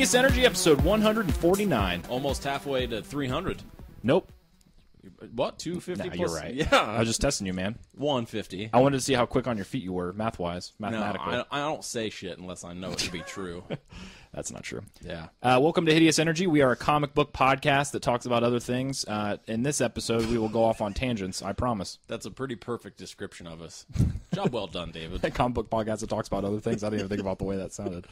Energy, episode 149. Almost halfway to 300. Nope. What? 250 Nah, plus? you're right. Yeah. I was just testing you, man. 150. I wanted to see how quick on your feet you were, math wise, No, mathematically. I, I don't say shit unless I know it to be true. That's not true. yeah. Uh, welcome to Hideous Energy. We are a comic book podcast that talks about other things. Uh, in this episode, we will go off on tangents. I promise. That's a pretty perfect description of us. Job well done, David. A comic book podcast that talks about other things. I didn't even think about the way that sounded.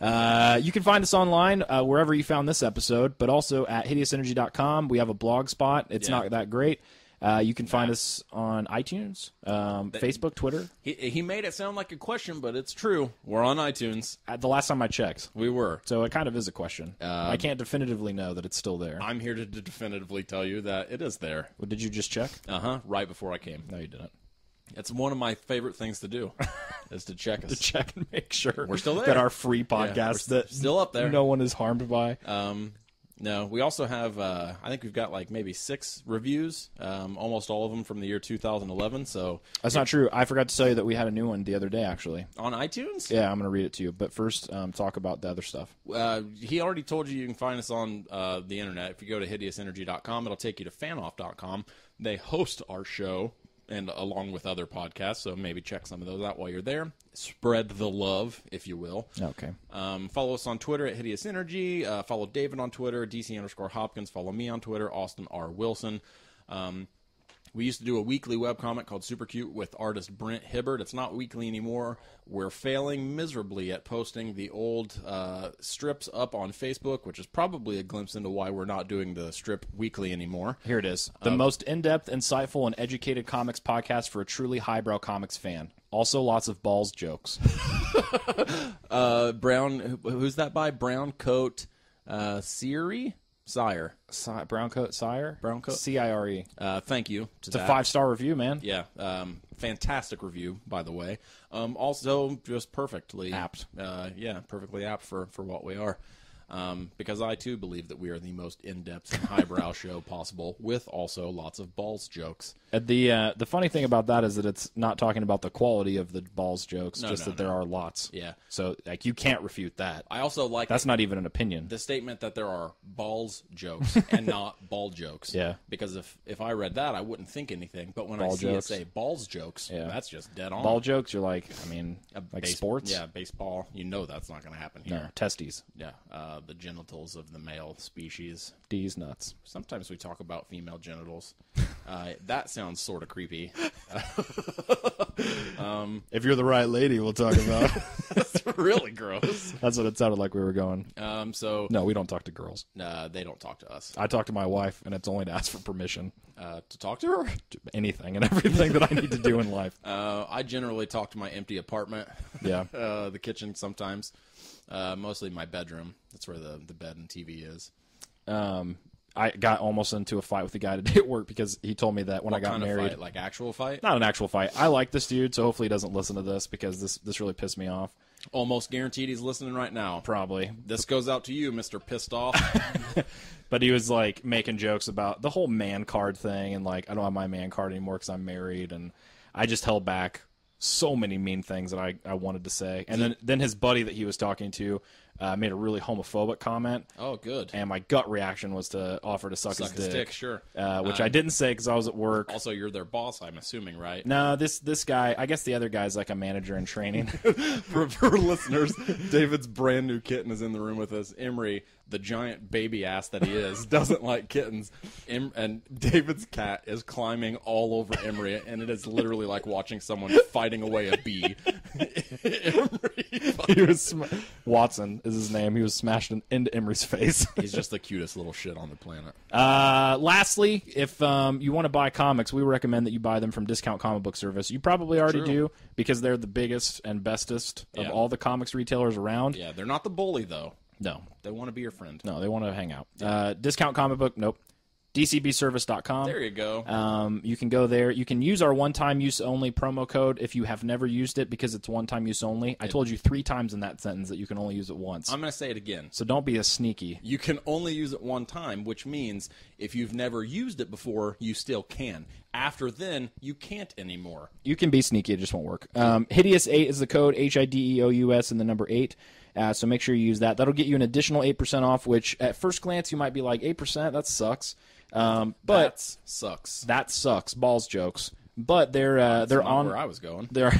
Uh, you can find us online uh, wherever you found this episode, but also at hideousenergy.com. We have a blog spot. It's Yeah. not that great. Uh, you can find us on iTunes, um, Facebook, Twitter. He, he made it sound like a question, but it's true. We're on iTunes. At the last time I checked, We were. so it kind of is a question. I can't definitively know that it's still there. I'm here to definitively tell you that it is there. Well, did you just check? Uh huh. Right before I came. No, you didn't. It's one of my favorite things to do, is to check us. To check and make sure We're still there. that our free podcast we're that still up there. no one is harmed by. Um, no, we also have. Uh, I think we've got like maybe six reviews. Um, almost all of them from the year 2011. So That's not true. I forgot to tell you that we had a new one the other day, actually. on iTunes, Yeah, I'm going to read it to you. But first, um, talk about the other stuff. uh, he already told you you can find us on uh, the internet. If you go to hideousenergy.com, it'll take you to fanoff.com. They host our show and along with other podcasts. So maybe check some of those out while you're there. Spread the love, if you will. Okay. Um, follow us on Twitter at Hideous Energy. Uh, follow David on Twitter, DC underscore Hopkins. Follow me on Twitter, Austin R. Wilson. Um, we used to do a weekly webcomic called Super Cute with artist Brent Hibbard. It's not weekly anymore. We're failing miserably at posting the old uh, strips up on Facebook, which is probably a glimpse into why we're not doing the strip weekly anymore. Here it is. Uh, The most in depth, insightful, and educated comics podcast for a truly highbrow comics fan. Also, lots of balls jokes. Uh, Brown, who's that by? Brown Coat uh, Siri? Sire. Si- Brown coat sire? Brown coat? C I R E. Uh, thank you to It's a five star review, man. Yeah, um, fantastic review, by the way. Um, also, just perfectly Apt. Uh, yeah, perfectly apt for, for what we are. Um, because I too believe that we are the most in depth and highbrow show possible, with also lots of balls jokes. Uh, The uh, the funny thing about that is that it's not talking about the quality of the balls jokes, No, just no, that there are lots. Yeah. So like you can't refute that. I also like That's not even an opinion. the statement that there are balls jokes and not ball jokes. Yeah. Because if if I read that, I wouldn't think anything. But when Ball I see jokes. it say balls jokes, Yeah. that's just dead on. Ball jokes, you're like, I mean, A like base- sports. Yeah, baseball. You know that's not going to happen No, here. testes, Yeah, uh, the genitals of the male species. D's nuts. Sometimes we talk about female genitals. Uh, that sounds sort of creepy. If you're the right lady, we'll talk about. That's really gross. That's what it sounded like we were going. Um, so No, we don't talk to girls. uh, they don't talk to us. I talk to my wife, and it's only to ask for permission. Uh, to talk to her, to Anything and everything that I need to do in life. uh, I generally talk to my empty apartment. Yeah. uh, the kitchen sometimes. Uh, mostly my bedroom. That's where the, the bed and TV is. Um, I got almost into a fight with the guy today at work because he told me that when What I got kind married, of fight? Like actual fight? not an actual fight. I like this dude, so hopefully he doesn't listen to this because this this really pissed me off. Almost guaranteed he's listening right now. Probably, This goes out to you, Mister Pissed Off. but he was like making jokes about the whole man card thing and like I don't have my man card anymore because I'm married, and I just held back so many mean things that I, I wanted to say. And then then his buddy that he was talking to uh, made a really homophobic comment. oh, good. And my gut reaction was to offer to suck, Suck his his dick, dick, sure. uh, which I didn't say because I was at work. Also, you're their boss, I'm assuming, right? No, this this guy. I guess the other guy's like a manager in training. for, for listeners, David's brand new kitten is in the room with us. Emery, the giant baby ass that he is, doesn't like kittens. Em- and David's cat is climbing all over Emery, and it is literally like watching someone fighting away a bee. Emery, he was sm- Watson is his name. He was smashed in, into Emery's face. he's just the cutest little shit on the planet. uh, lastly, if um, you want to buy comics, we recommend that you buy them from Discount Comic Book Service. You probably already True. do because they're the biggest and bestest of Yeah. all the comics retailers around. Yeah, they're not the bully though. No, They want to be your friend. no, they want to hang out. Uh, Discount Comic Book, nope. DCBService.com. There you go. Um, you can go there. You can use our one-time use only promo code if you have never used it because it's one-time use only. I told you three times in that sentence that you can only use it once. I'm going to say it again. so don't be a sneaky. You can only use it one time, which means if you've never used it before, you still can. After then, you can't anymore. You can be sneaky. It just won't work. Um, Hideous eight is the code. H i d e o u s and the number eight. Uh, so make sure you use that. That'll get you an additional eight percent off. Which at first glance you might be like eight percent. That sucks. Um, but That sucks. that sucks. Balls jokes. But they're uh, they're on where I was going. their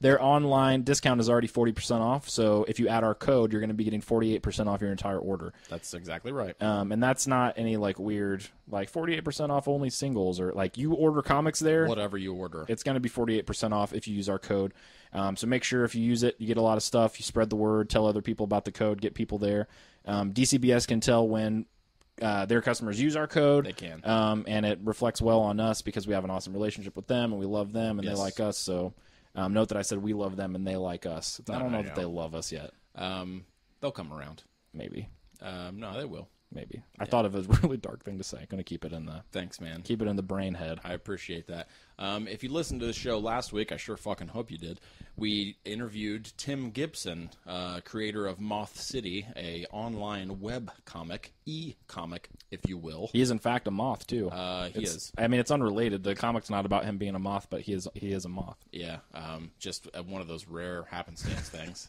their online discount is already 40% off so if you add our code you're going to be getting 48% off your entire order That's exactly right. um, and that's not any like weird like 48% off only singles or like you order comics there Whatever you order. it's going to be 48% off if you use our code um, so make sure if you use it you get a lot of stuff you spread the word tell other people about the code get people there um, dcbs can tell when uh, their customers use our code They can. um, and it reflects well on us because we have an awesome relationship with them and we love them and Yes. they like us so um, note that i said we love them and they like us i don't no, know no. that they love us yet Um, they'll come around. maybe Um, no, they will. maybe i thought of a really dark thing to say I'm gonna keep it in the Thanks, man. keep it in the brain head I appreciate that. Um, if you listened to the show last week, I sure fucking hope you did. We interviewed Tim Gibson, uh, creator of Moth City, a online web comic, e comic, if you will. he is in fact a moth too Uh, he It's- is, I mean, it's unrelated. The comic's not about him being a moth, but he is he is a moth. yeah, um, just uh, one of those rare happenstance things.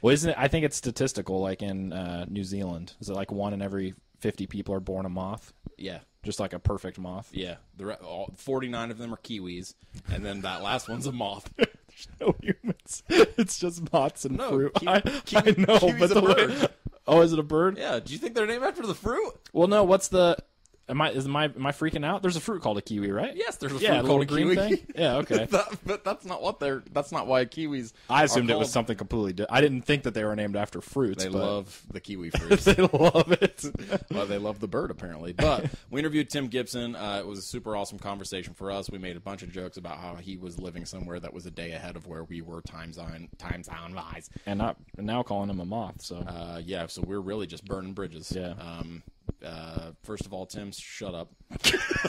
Well, isn't it? I think it's statistical. Like in uh, New Zealand, is it like one in every fifty people are born a moth? Yeah, Just like a perfect moth. yeah. The re- all, forty-nine of them are kiwis, and then that last one's a moth. There's no humans. It's just moths and No, fruit. I, kiwi- I know, kiwi's but a the way- bird. oh, is it a bird? Yeah. Do you think they're named after the fruit? Well, no. What's the? Am I is my am I freaking out? There's a fruit called a kiwi, right? Yes, there's a Yeah, fruit the called a kiwi. thing? Yeah, okay. That- but that's not what they're. That's not why kiwis. I assumed it was something completely. Di- I didn't think that they were named after fruits. They but love the kiwi fruits. They love it. well, they love the bird apparently. But we interviewed Tim Gibson. Uh, it was a super awesome conversation for us. We made a bunch of jokes about how he was living somewhere that was a day ahead of where we were time zone time zone wise. and not now calling him a moth. So Uh, yeah, so we're really just burning bridges. Yeah. Um, uh, first of all, Tim, shut up.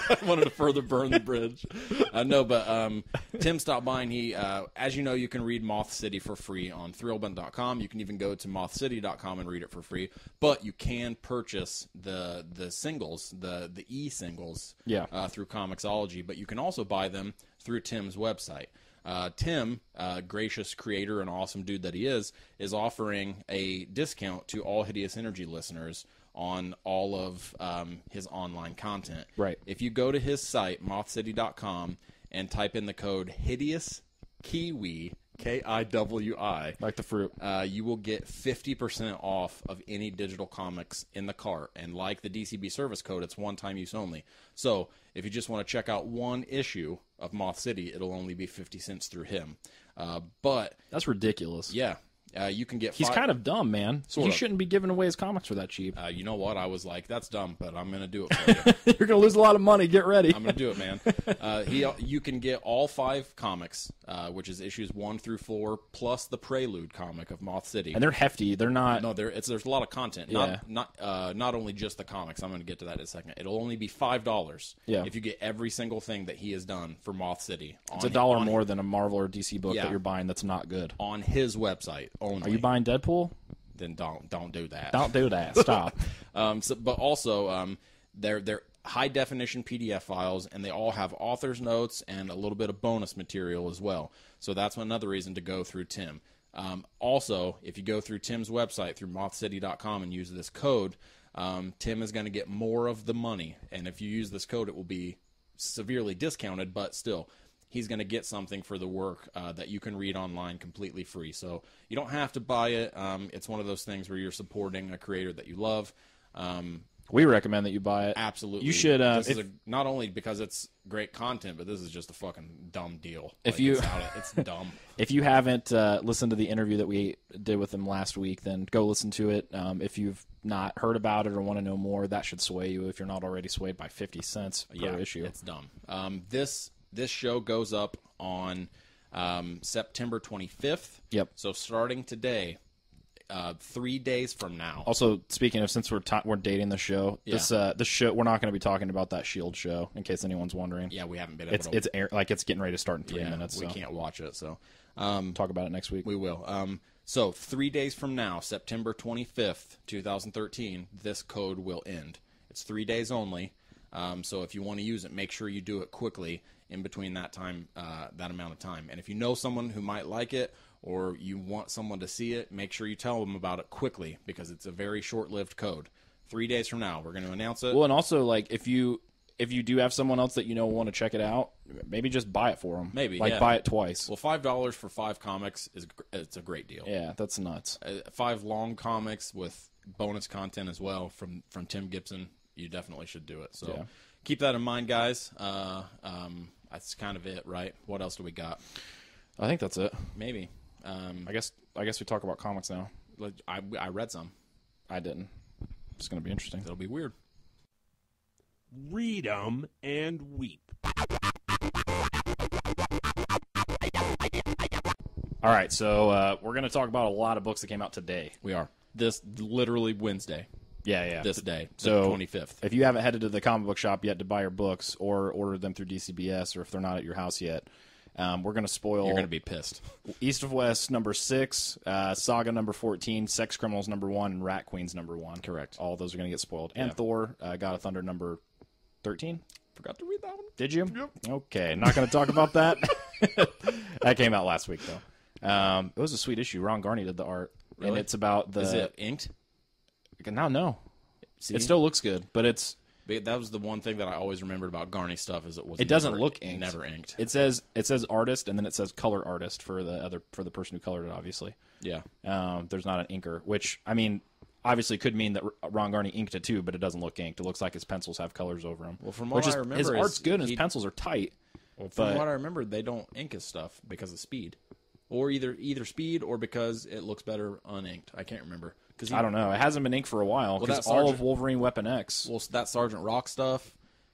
I wanted to further burn the bridge. Uh, no, but um, Tim stopped by and he, uh, as you know, you can read Moth City for free on thrillbent.com. You can even go to mothcity.com and read it for free. But you can purchase the the singles, the the e singles, Yeah. uh, through Comixology. But you can also buy them through Tim's website. Uh, Tim, uh, gracious creator and awesome dude that he is, is offering a discount to all Hideous Energy listeners on all of um, his online content. Right. If you go to his site, mothcity.com, and type in the code Hideous Kiwi, K I W I, like the fruit. uh, you will get 50% off of any digital comics in the cart. And like the DCB service code, it's one time use only. So if you just want to check out one issue of Moth City, it'll only be 50 cents through him. Uh, but That's ridiculous. yeah, uh, you can get He's kind of dumb, man. Sort he of. shouldn't be giving away his comics for that cheap. Uh, you know what? I was like, that's dumb, but I'm going to do it for you. You're gonna lose a lot of money. Get ready. I'm gonna do it, man. Uh, he, you can get all five comics, uh, which is issues one through four, plus the Prelude comic of Moth City. and they're hefty. They're not. No, there it's there's a lot of content. Yeah. Not not uh, not only just the comics. I'm going to get to that in a second. It'll only be five dollars. Yeah. If you get every single thing that he has done for Moth City, it's a dollar more than a Marvel or DC book Yeah. that you're buying. That's not good. on his website only. Are you buying Deadpool? Then don't don't do that. Don't do that. Stop. Um, so, but also, um, they're they're high definition PDF files, and they all have author's notes and a little bit of bonus material as well. So that's another reason to go through Tim. Um, also, if you go through Tim's website through mothcity.com and use this code, um, Tim is going to get more of the money, and if you use this code, it will be severely discounted, but still. He's going to get something for the work uh, that you can read online completely free. So you don't have to buy it. Um, it's one of those things where you're supporting a creator that you love. Um, we recommend that you buy it. absolutely, You should. Uh, This is a, not only because it's great content, but this is just a fucking dumb deal. If Like, you- it's, it's dumb. if you haven't uh, listened to the interview that we did with him last week, then go listen to it. Um, if you've not heard about it or want to know more, that should sway you. If you're not already swayed by fifty cents per yeah, issue. It's dumb. Um, this this show goes up on um, September 25th. Yep. So starting today, uh, three days from now. Also, speaking of, since we're ta- we're dating the show, this uh, the show we're not going to be talking about that Shield show in case anyone's wondering. yeah, we haven't been able It's to. it's air, like it's getting ready to start in three yeah, minutes. we so can't watch it. So um, talk about it next week. We will. Um, so three days from now, September 25th, 2013, this code will end. It's three days only. Um, so if you want to use it, make sure you do it quickly in between that time, uh, that amount of time. And if you know someone who might like it, or you want someone to see it, make sure you tell them about it quickly because it's a very short-lived code. Three days from now, we're going to announce it. Well, and also like if you if you do have someone else that you know want to check it out, maybe just buy it for them. Maybe, like yeah. buy it twice. Well, five dollars for five comics is it's a great deal. yeah, that's nuts. Uh, five long comics with bonus content as well from from Tim Gibson. You definitely should do it. So Yeah. keep that in mind, guys. Uh, um, that's kind of it, right? What else do we got? I think that's it. Maybe. Um, I guess I guess we talk about comics now. I I read some. I didn't. It's gonna be interesting. It'll be weird. Read 'em and weep. All right, so uh, we're gonna talk about a lot of books that came out today. We are this literally Wednesday. Yeah, yeah. This day, So- twenty fifth. If you haven't headed to the comic book shop yet to buy your books, or ordered them through DCBS, or if they're not at your house yet, um, we're gonna spoil. You're gonna be pissed. East of West number six, uh, Saga number fourteen, Sex Criminals number one, and Rat Queens number one. Correct. All those are gonna get spoiled. And Yeah. Thor, uh, God of Thunder number thirteen. Forgot to read that one. Did you? Yep. Okay, not going to talk about that. that came out last week though. Um, it was a sweet issue. Ron Garney did the art, and it's about the. Is it inked? Now, no, See, it still looks good, but it's But that was the one thing that I always remembered about Garney stuff is it was it doesn't look inked. Never inked. It says it says artist, and then it says color artist for the other for the person who colored it. Obviously, Yeah. um, there's not an inker, which I mean, obviously could mean that Ron Garney inked it too, but it doesn't look inked. It looks like his pencils have colors over them. Well, from what is, I remember his art's good and his pencils are tight. From But- what I remember, they don't ink his stuff because of speed, or either either speed or because it looks better uninked. I can't remember because I don't know. It hasn't been inked for a while because that all of Wolverine Weapon X, Well, that Sergeant Rock stuff.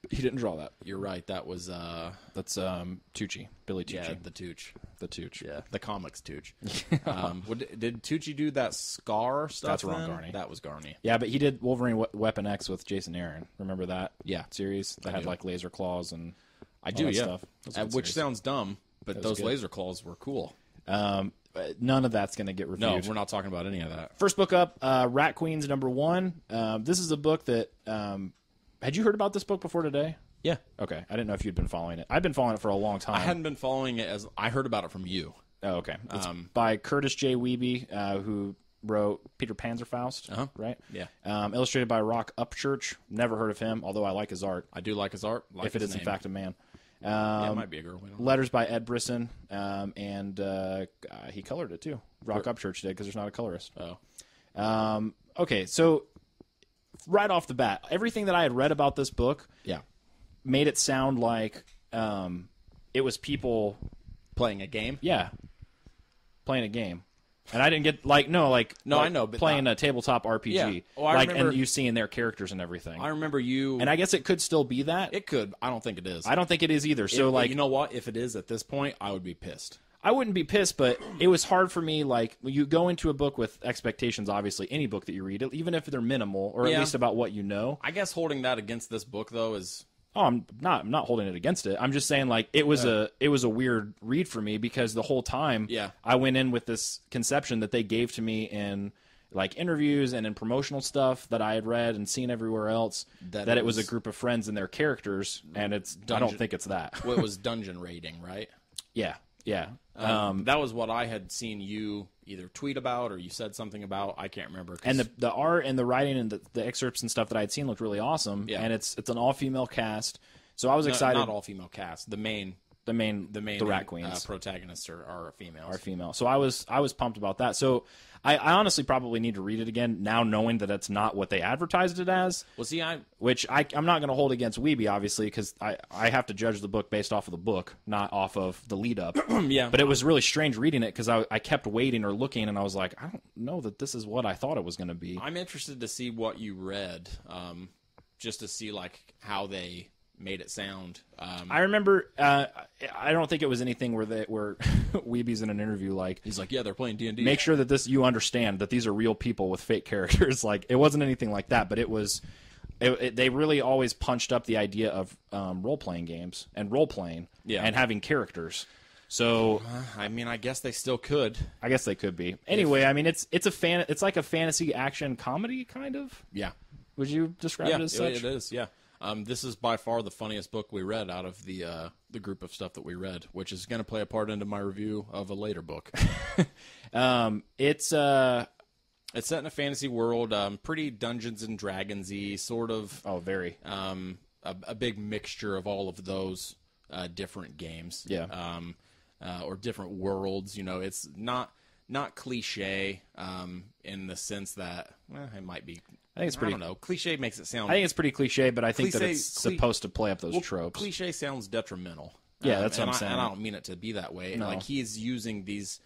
he didn't draw that. You're right. That was uh, That's um, Tucci, Billy Tucci, yeah, the Tooch. the Tucci. Yeah, the comics Tooch. um, would, did Tucci do that Scar stuff? That's Ron? Garney. That was Garney. Yeah, but he did Wolverine we- Weapon X with Jason Aaron. Remember that? Yeah. series that had do. like laser claws and I do. Yeah, stuff. That was a good which series. sounds dumb, but those good. laser claws were cool. Um, none of that's going to get No, reviewed. we're not talking about any of that. First book up, uh, Rat Queens number one. Um, this is a book that um, had you heard about this book before today? Yeah, Okay, I didn't know if you'd been following it. I've been following it for a long time. I hadn't been following it as I heard about it from you. Oh, okay. It's Um, by Kurtis J. Wiebe, uh, who wrote Peter Panzerfaust, Uh-huh. right? Yeah. Um, illustrated by Roc Upchurch. Never heard of him, although I like his art. I do like his art. Like if it is in fact a man. Yeah, it Um, might be a girl. We don't know. letters by Ed Brisson, um, and uh, uh, he colored it too. Roc Upchurch did because there's not a colorist. Oh, Um, okay, so right off the bat, everything that I had read about this book yeah, made it sound like um, it was people, playing a game. yeah, playing a game. And I didn't get like no like No, like I know, but playing not- a tabletop RPG Yeah. Oh, I like remember- and you seeing their characters and everything. I remember you. and I guess it could still be that. it could. I don't think it is. I don't think it is either. So If- like you know what? If it is at this point, I would be pissed. I wouldn't be pissed, but it was hard for me. Like when you go into a book with expectations, obviously any book that you read, even if they're minimal or at Yeah. least about what you know. I guess holding that against this book though is Oh, I'm not. I'm not holding it against it. I'm just saying like it was a it was a weird read for me because the whole time, Yeah. I went in with this conception that they gave to me in like interviews and in promotional stuff that I had read and seen everywhere else That that, it was, was- a group of friends and their characters, and it's I don't think it's that. well, it was dungeon raiding, right? yeah, yeah. Um, that was what I had seen you either tweet about or you said something about. I can't remember. and the the art and the writing and the, the excerpts and stuff that I'd seen looked really awesome. Yeah. And it's it's an all female cast, so I was No, excited. not all female cast. The main, the main the main, the Rat uh, Queens protagonists are, are females. are female, so I was I was pumped about that. So I, I honestly probably need to read it again now, knowing that it's not what they advertised it as. well, see, I Which I, I'm not going to hold against Wiebe, obviously, because I, I have to judge the book based off of the book, not off of the lead up. yeah, But it was really strange reading it because I, I kept waiting or looking, and I was like, I don't know that this is what I thought it was going to be. I'm interested to see what you read, um, just to see like how they made it sound. Um, I remember. Uh, I don't think it was anything where they where Wiebe's in an interview like he's like, yeah, they're playing D and D. make sure that this you understand that these are real people with fake characters. like it wasn't anything like that, but it was. It, it, they really always punched up the idea of um, role playing games and role playing Yeah. and having characters. So I mean, I guess they still could. I guess they could be. Anyway, I mean it's it's a fan. It's like a fantasy action comedy kind of. Yeah, Would you describe yeah, it as such? it is. Yeah, Um, this is by far the funniest book we read out of the uh, the group of stuff that we read, which is going to play a part into my review of a later book. Um, it's uh it's set in a fantasy world, um, pretty Dungeons and Dragonsy, sort of oh very um, a, a big mixture of all of those uh, different games. Yeah. Um, uh, or different worlds. You know, it's not not cliche um, in the sense that well, it might be. I think it's pretty. I don't know. Cliche makes it sound. I think it's pretty cliche, but I think that it's cli- supposed to play up those well, tropes. Cliche sounds detrimental. Yeah, Um, that's what I'm I, saying. And I don't mean it to be that way. No. Like he's using these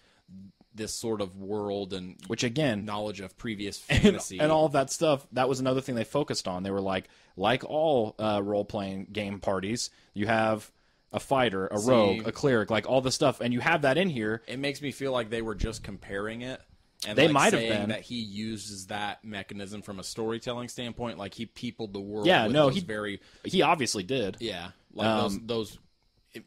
this sort of world and Which again, knowledge of previous fantasy and all of that stuff. That was another thing they focused on. They were like, like all uh, role playing game parties, you have a fighter, a rogue, a cleric, like all the stuff, and you have that in here. it makes me feel like they were just comparing it. And They like might have been. that he uses that mechanism from a storytelling standpoint, like he peopled the world. Yeah, with no, he- very He obviously did. yeah, like Um, those those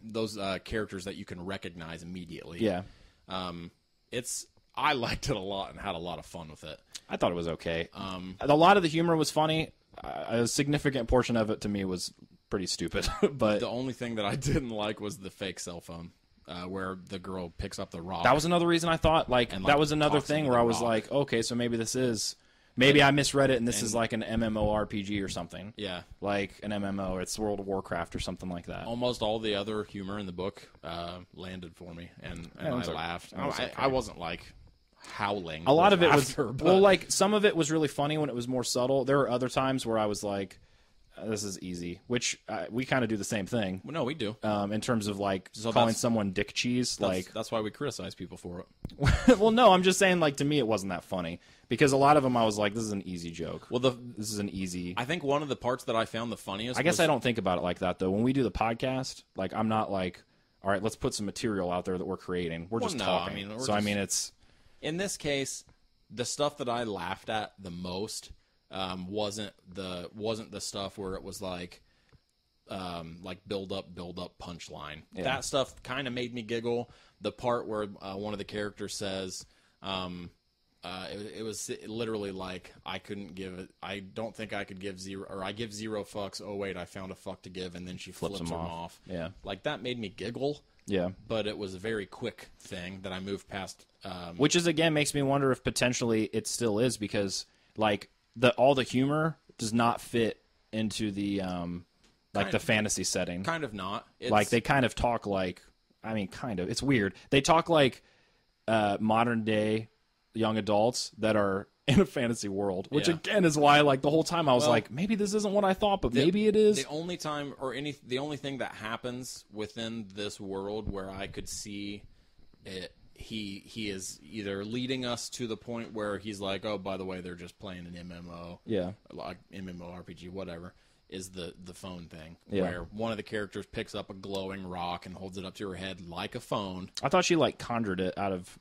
those uh, characters that you can recognize immediately. Yeah, um, it's I liked it a lot and had a lot of fun with it. I thought it was okay. Um, a lot of the humor was funny. A significant portion of it to me was pretty stupid, but the only thing that I didn't like was the fake cell phone, uh, where the girl picks up the rock. that was another reason I thought like, And, that was another thing where I was rock. like, okay, so maybe this is maybe I misread it and this is like an MMORPG or something. yeah. Like an MMO it's World of Warcraft or something like that. Almost all the other humor in the book uh, landed for me, and, and I o- laughed. it was I, okay. I wasn't like howling. a lot of it was but well like some of it was really funny when it was more subtle there were other times where i was like this is easy which uh, we kind of do the same thing Well, no, we do. um, in terms of like calling that's- someone dick cheese That's, like that's why we criticize people for it. well no i'm just saying like to me it wasn't that funny because a lot of them i was like this is an easy joke Well, the this is an easy I think one of the parts that I found the funniest. i guess was, i don't think about it like that though when we do the podcast like i'm not like all right let's put some material out there that we're creating we're Well, just no, talking I mean, we're so i just- mean it's In this case, the stuff that I laughed at the most um, wasn't the wasn't the stuff where it was like um, like build up, build up, punchline. That stuff kind of made me giggle. The part where uh, one of the characters says, um, uh, it, it was literally like I couldn't give it. I don't think I could give zero, or I give zero fucks. Oh wait, I found a fuck to give, and then she flips, them him off. off. Yeah. like that made me giggle. yeah But it was a very quick thing that I moved past. Um, which is again makes me wonder if potentially it still is because like the all the humor does not fit into the um like Kind the of. fantasy setting kind of not. It's, like they kind of talk like i mean kind of it's weird they talk like uh modern day young adults that are in a fantasy world which Yeah. again is why like the whole time i was Well, like maybe this isn't what i thought but maybe it is the only time or any the only thing that happens within this world where I could see it he he is either leading us to the point where he's like oh by the way they're just playing an MMO yeah like MMO RPG, whatever is the the phone thing Yeah. where one of the characters picks up a glowing rock and holds it up to her head like a phone i thought she like conjured it out of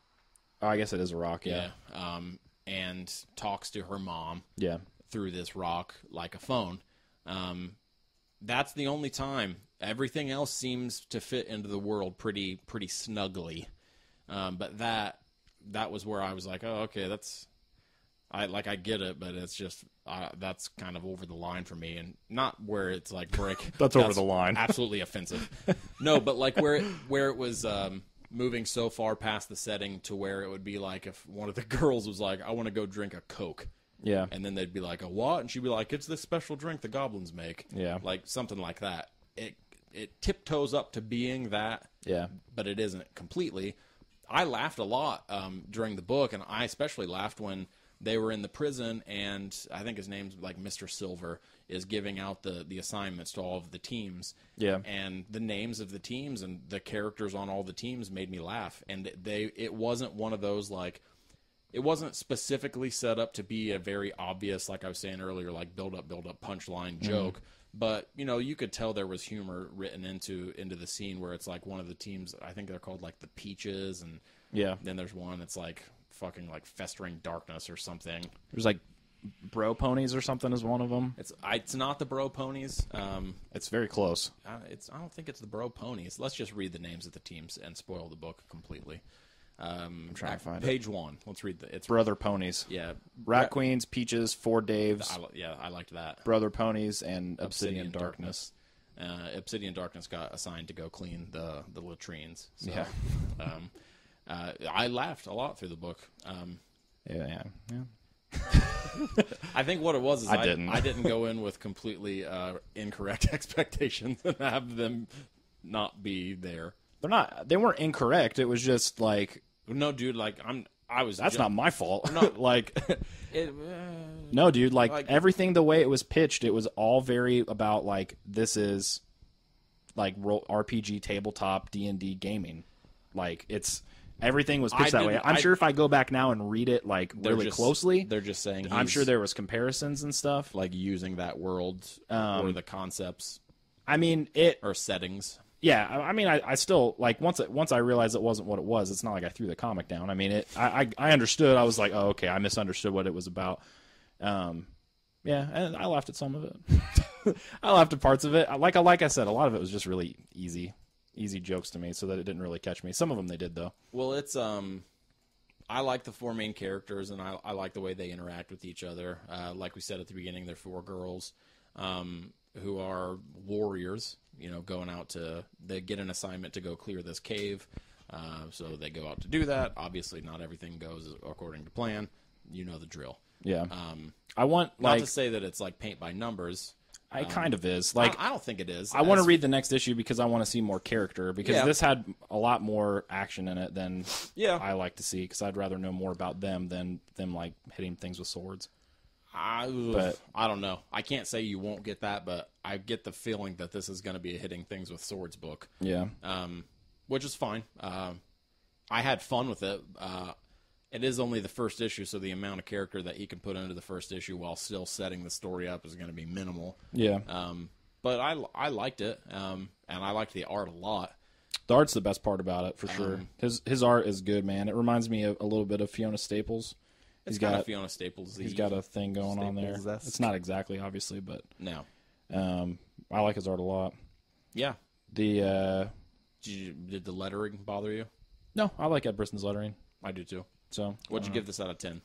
oh, i guess it is a rock yeah um and talks to her mom yeah through this rock like a phone. Um, that's the only time. Everything else seems to fit into the world pretty pretty snugly. Um, but that that was where I was like, oh, okay, that's I like I get it, but it's just uh, that's kind of over the line for me, and not where it's like break. That's over the line. absolutely offensive. No, but like where it where it was um, moving so far past the setting to where it would be like if one of the girls was like, I want to go drink a coke. yeah And then they'd be like, "A what?" And she'd be like, "It's this special drink the goblins make." Yeah. like something like that. It it tiptoes up to being that, yeah but it isn't completely. I laughed a lot um, during the book, and I especially laughed when they were in the prison, and I think his name's like Mister Silver is giving out the the assignments to all of the teams. Yeah. and the names of the teams and the characters on all the teams made me laugh, and they it wasn't one of those like it wasn't specifically set up to be a very obvious, like I was saying earlier, like build up, build up, punchline joke. But you know, you could tell there was humor written into into the scene where it's like one of the teams. I think they're called like the Peaches, and yeah then there's one that's like fucking like festering darkness or something. there's like bro ponies or something is one of them It's I, it's not the Bro Ponies. Um, it's very close I, it's I don't think it's the Bro Ponies. Let's just read the names of the teams and spoil the book completely. Um, I'm trying to find it. page one. Let's read the. It's Brother Ponies. yeah, Rat Queens, Peaches, Four Daves, I, yeah, I liked that. Brother Ponies, and Obsidian, Obsidian Darkness. Uh, Obsidian Darkness got assigned to go clean the the latrines. So, Yeah. um, uh, I laughed a lot through the book. Um, Yeah, yeah, yeah. I think what it was is I I, didn't. I didn't go in with completely uh, incorrect expectations and have them not be there. They're not. They weren't incorrect. It was just like No, dude, like I'm. I was. that's ju- not my fault. like, It, uh, no, dude. Like, Like- everything the way it was pitched, it was all very about like this is like RPG tabletop D and D gaming. Like it's everything was pitched I that way. I'm I- sure if I go back now and read it like really just- closely, They're just saying. I'm sure there was comparisons and stuff. like using that world Um, or the concepts I mean, it or settings. Yeah i I mean I, I still like once it, once i realized it wasn't what it was it's not like i threw the comic down. I mean it i i, I understood. I was like oh okay i misunderstood what it was about. Um yeah and i laughed at some of it. I laughed at parts of it. Like I like i said a lot of it was just really easy easy jokes to me so that it didn't really catch me. Some of them they did though. Well, it's um, I like the four main characters, and I, I like the way they interact with each other. Uh, like we said at the beginning, they're four girls. Um, who are warriors. You know, going out to they get an assignment to go clear this cave, uh, so they go out to do that. Obviously, not everything goes according to plan. You know the drill. yeah Um, i want not to say that it's like paint by numbers. it kind of is Like like I, I don't think it is. I want to read the next issue because I want to see more character because Yeah. this had a lot more action in it than Yeah. I like to see because I'd rather know more about them than them like hitting things with swords. I, But- I don't know. I can't say you won't get that, but I get the feeling that this is going to be a hitting things with swords book, Yeah, um, which is fine. Um I had fun with it. Uh, it is only the first issue, so the amount of character that he can put into the first issue while still setting the story up is going to be minimal. yeah. Um, but I, I liked it, um, and I liked the art a lot. the art's the best part about it for sure. Um, his his art is good, man. It reminds me of, a little bit of Fiona Staples. It's He's kind got of Fiona Staples. he's got a thing going on there. Staples-esque. It's not exactly obviously, but no, um, I like his art a lot. yeah. The uh, Did, you, did the lettering bother you? no, I like Ed Brisson's lettering. I do too. So What'd you uh, give this out of ten?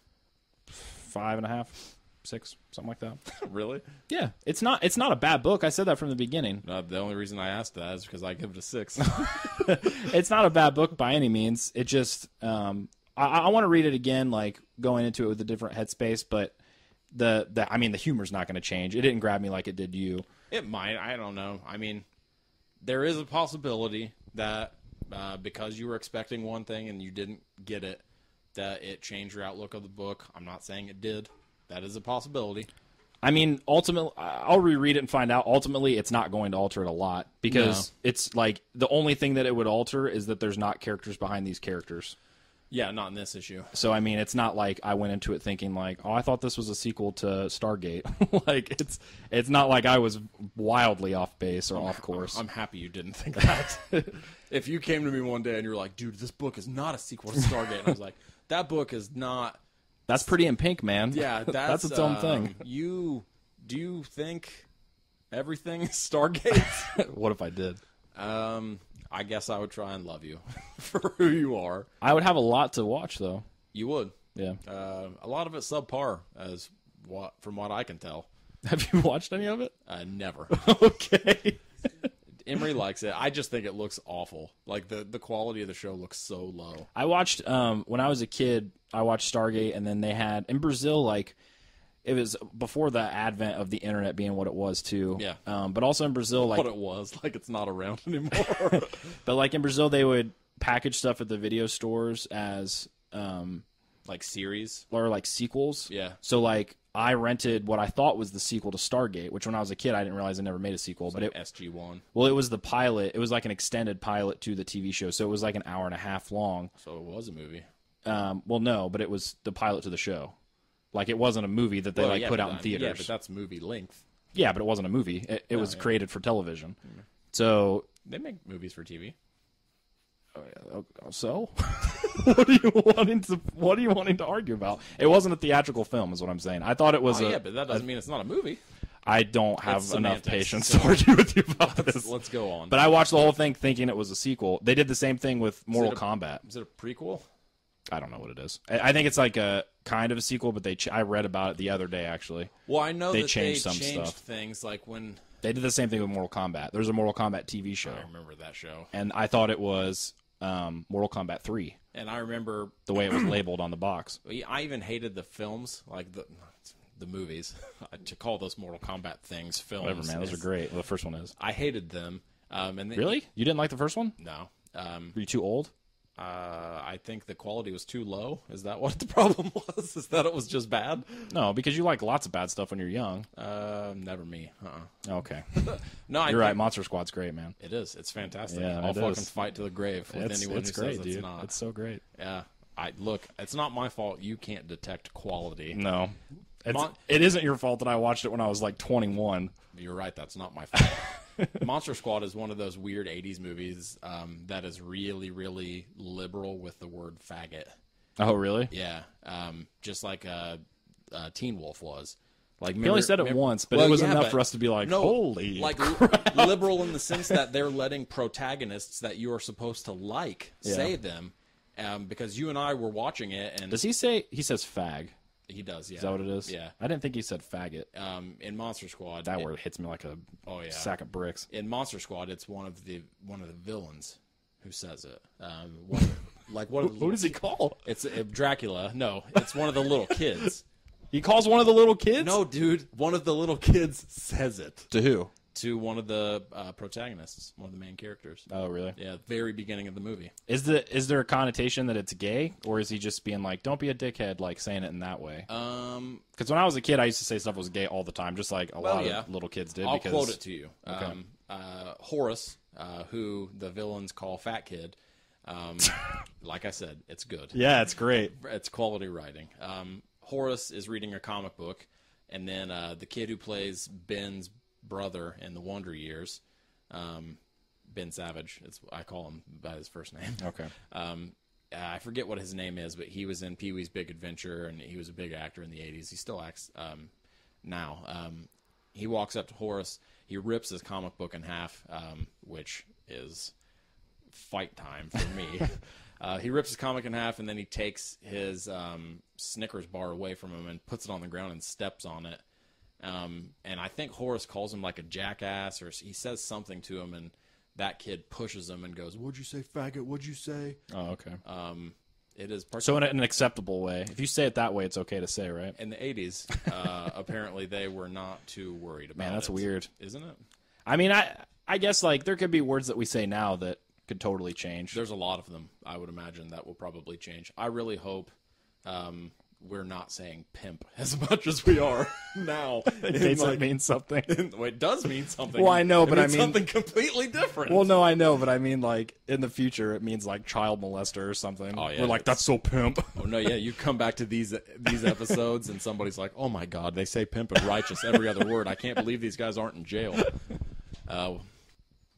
Five and a half, six, something like that. really? Yeah, it's not it's not a bad book. I said that from the beginning. Uh, the only reason I asked that is because I give it a six. it's not a bad book by any means. It just um, I, I want to read it again, like going into it with a different headspace. But the the I mean, the humor's not going to change. It didn't grab me like it did you. it might. I don't know. I mean, there is a possibility that uh, because you were expecting one thing and you didn't get it, that it changed your outlook of the book. I'm not saying it did. That is a possibility. I mean, ultimately, I'll reread it and find out. Ultimately, it's not going to alter it a lot because it's like the only thing that it would alter is that there's not characters behind these characters. Yeah, not in this issue. So I mean, it's not like I went into it thinking like, oh, I thought this was a sequel to Stargate. like it's it's not like I was wildly off base or off course. I'm happy you didn't think that. if you came to me one day and you're like, "Dude, this book is not a sequel to Stargate," and I was like, "That book is not." That's pretty in pink, man. Yeah, that's, its own um, thing. You do you think everything is Stargate? what if I did? um, I guess I would try and love you for who you are. I would have a lot to watch though. You would. Yeah. Uh, a lot of it subpar, as what from what I can tell. Have you watched any of it? Uh, never. okay. Emery likes it. I just think it looks awful. Like the the quality of the show looks so low. I watched um when I was a kid, I watched Stargate and then they had in Brazil like it was before the advent of the internet being what it was too. Yeah. Um but also in Brazil like What it was like, it's not around anymore. but like in Brazil they would package stuff at the video stores as um like series. or like sequels. Yeah. So like I rented what I thought was the sequel to Stargate, which when I was a kid I didn't realize I never made a sequel, but it SG One. well it was the pilot. It was like an extended pilot to the TV show, so it was like an hour and a half long. So it was a movie. Um, well, no, but it was the pilot to the show. Like it wasn't a movie that they Well, like yeah, put out in theaters. Yeah, but that's movie length. Yeah, but it wasn't a movie. It, it was yeah. created for television. So, They make movies for TV. uh, so what are you wanting to what are you wanting to argue about? It wasn't a theatrical film, is what I'm saying. I thought it was Oh, a. yeah, but that doesn't mean it's not a movie. I don't have enough semantics. patience So- to argue with you about this. Let's go on. But I watched the whole thing thinking it was a sequel. They did the same thing with Mortal a- Kombat. is it a prequel? I don't know what it is. I, I think it's like a kind of a sequel, but they ch- I read about it the other day actually. Well, I know They that changed they some changed stuff. things like when They did the same thing with Mortal Kombat. There's a Mortal Kombat TV show, I remember that show, and I thought it was um, Mortal Kombat 3, and I remember the way it was labeled on the box. I even hated the films, like the the movies. to call those Mortal Kombat things films, Whatever, man. Those are great. Well, the first one is. I hated them. Um, and they, Really? You didn't like the first one? No. Um, Were you too old? Uh, I think the quality was too low. Is that what the problem was? Is that it was just bad? No, because you like lots of bad stuff when you're young. Uh, never me. Uh-uh. Okay. No, I You're right. Monster Squad's great, man. It is. It's fantastic. Yeah, I'll fucking is. fight to the grave with It's, anyone it's who great, says dude. it's not. It's so great. Yeah. I look. It's not my fault. You can't detect quality. No. It's, Mon- it isn't your fault that I watched it when I was like 21. You're right. That's not my fault. Monster Squad is one of those weird '80s movies um, that is really, really liberal with the word faggot. Oh, really? Yeah, um, just like uh, uh, Teen Wolf was. Like He only said it once, but Well, it was yeah, enough for us to be like, no, holy. like li- liberal in the sense that they're letting protagonists that you are supposed to like say them, um, because you and I were watching it, and Does he say, he says fag? He does. Yeah, Is that what it is? Yeah. I didn't think he said faggot. Um, in Monster Squad, That it- word hits me like a Oh, yeah. sack of bricks. in Monster Squad, it's one of the one of the villains who says it. Um, one, like one of the Who does he call? It's uh, Dracula. No, it's one of the little kids. He calls one of the little kids? No, dude, one of the little kids says it To who? To one of the uh, protagonists, one of the main characters. Oh, really? Yeah, very beginning of the movie. Is the is there a connotation that it's gay, or is he just being like, "Don't be a dickhead," like saying it in that way? Um, Because when I was a kid, I used to say stuff was gay all the time, just like a Well, lot yeah. of little kids did. I'll because quote it to you. Um, uh, Horace, uh, who the villains call Fat Kid. Um, like I said, it's good. Yeah, it's great. It's quality writing. Um, Horace is reading a comic book, and then uh, the kid who plays Ben's brother in the Wonder Years, um, Ben Savage. It's I call him by his first name. Okay. Um, I forget what his name is, but he was in Pee Wee's Big Adventure, and he was a big actor in the '80s. He still acts um, now. Um, he walks up to Horace. He rips his comic book in half, um, which is fight time for me. uh, he rips his comic in half, and then he takes his um, Snickers bar away from him and puts it on the ground and steps on it. Um, and I think Horace calls him like a jackass, or he says something to him, and that kid pushes him and goes, "What'd you say, faggot? What'd you say?" Oh, okay. Um, it is part- so in an acceptable way, if you say it that way, it's okay to say, right? in the '80s. Uh, apparently, they were not too worried about. Man, that's it. weird. isn't it? I mean, I I guess like there could be words that we say now that could totally change. There's a lot of them. I would imagine that will probably change. I really hope um, we're not saying pimp as much as we are now. in In, like- it means something. well, it does mean something. Well, I know, but I mean- something completely different. Well, no, I know, but I mean, like in the future, it means like child molester or something. Oh, yeah, We're like, that's so pimp. Oh no, yeah, you come back to these these episodes and somebody's like, "Oh my god, they say pimp and righteous every other word. I can't believe these guys aren't in jail." Uh, All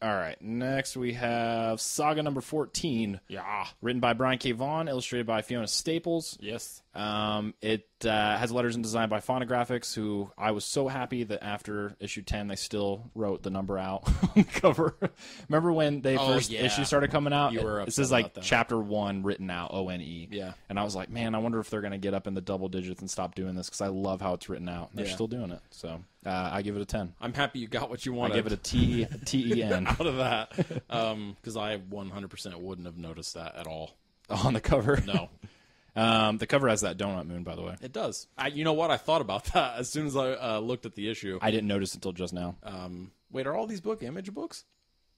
right, next we have Saga number fourteen. yeah. written by Brian K. Vaughan, illustrated by Fiona Staples. Yes. Um, it uh, has letters and design by Fonografiks, who I was so happy that after issue 10, they still wrote the number out on the cover. Remember when they Oh, first yeah. issue started coming out? You were it, upset says like that. chapter 1 written out, O N E. Yeah. And I was like, man, I wonder if they're going to get up in the double digits and stop doing this because I love how it's written out. They're Yeah. still doing it. So uh, I give it a 10. I'm happy you got what you wanted. I give it a T T E N out of that because I 100% wouldn't have noticed that at all. on the cover. No, Um, the cover has that donut moon, by the way. it does. I, you know what? I thought about that as soon as I uh, looked at the issue. I didn't notice until just now. Um, wait, are all these book image books?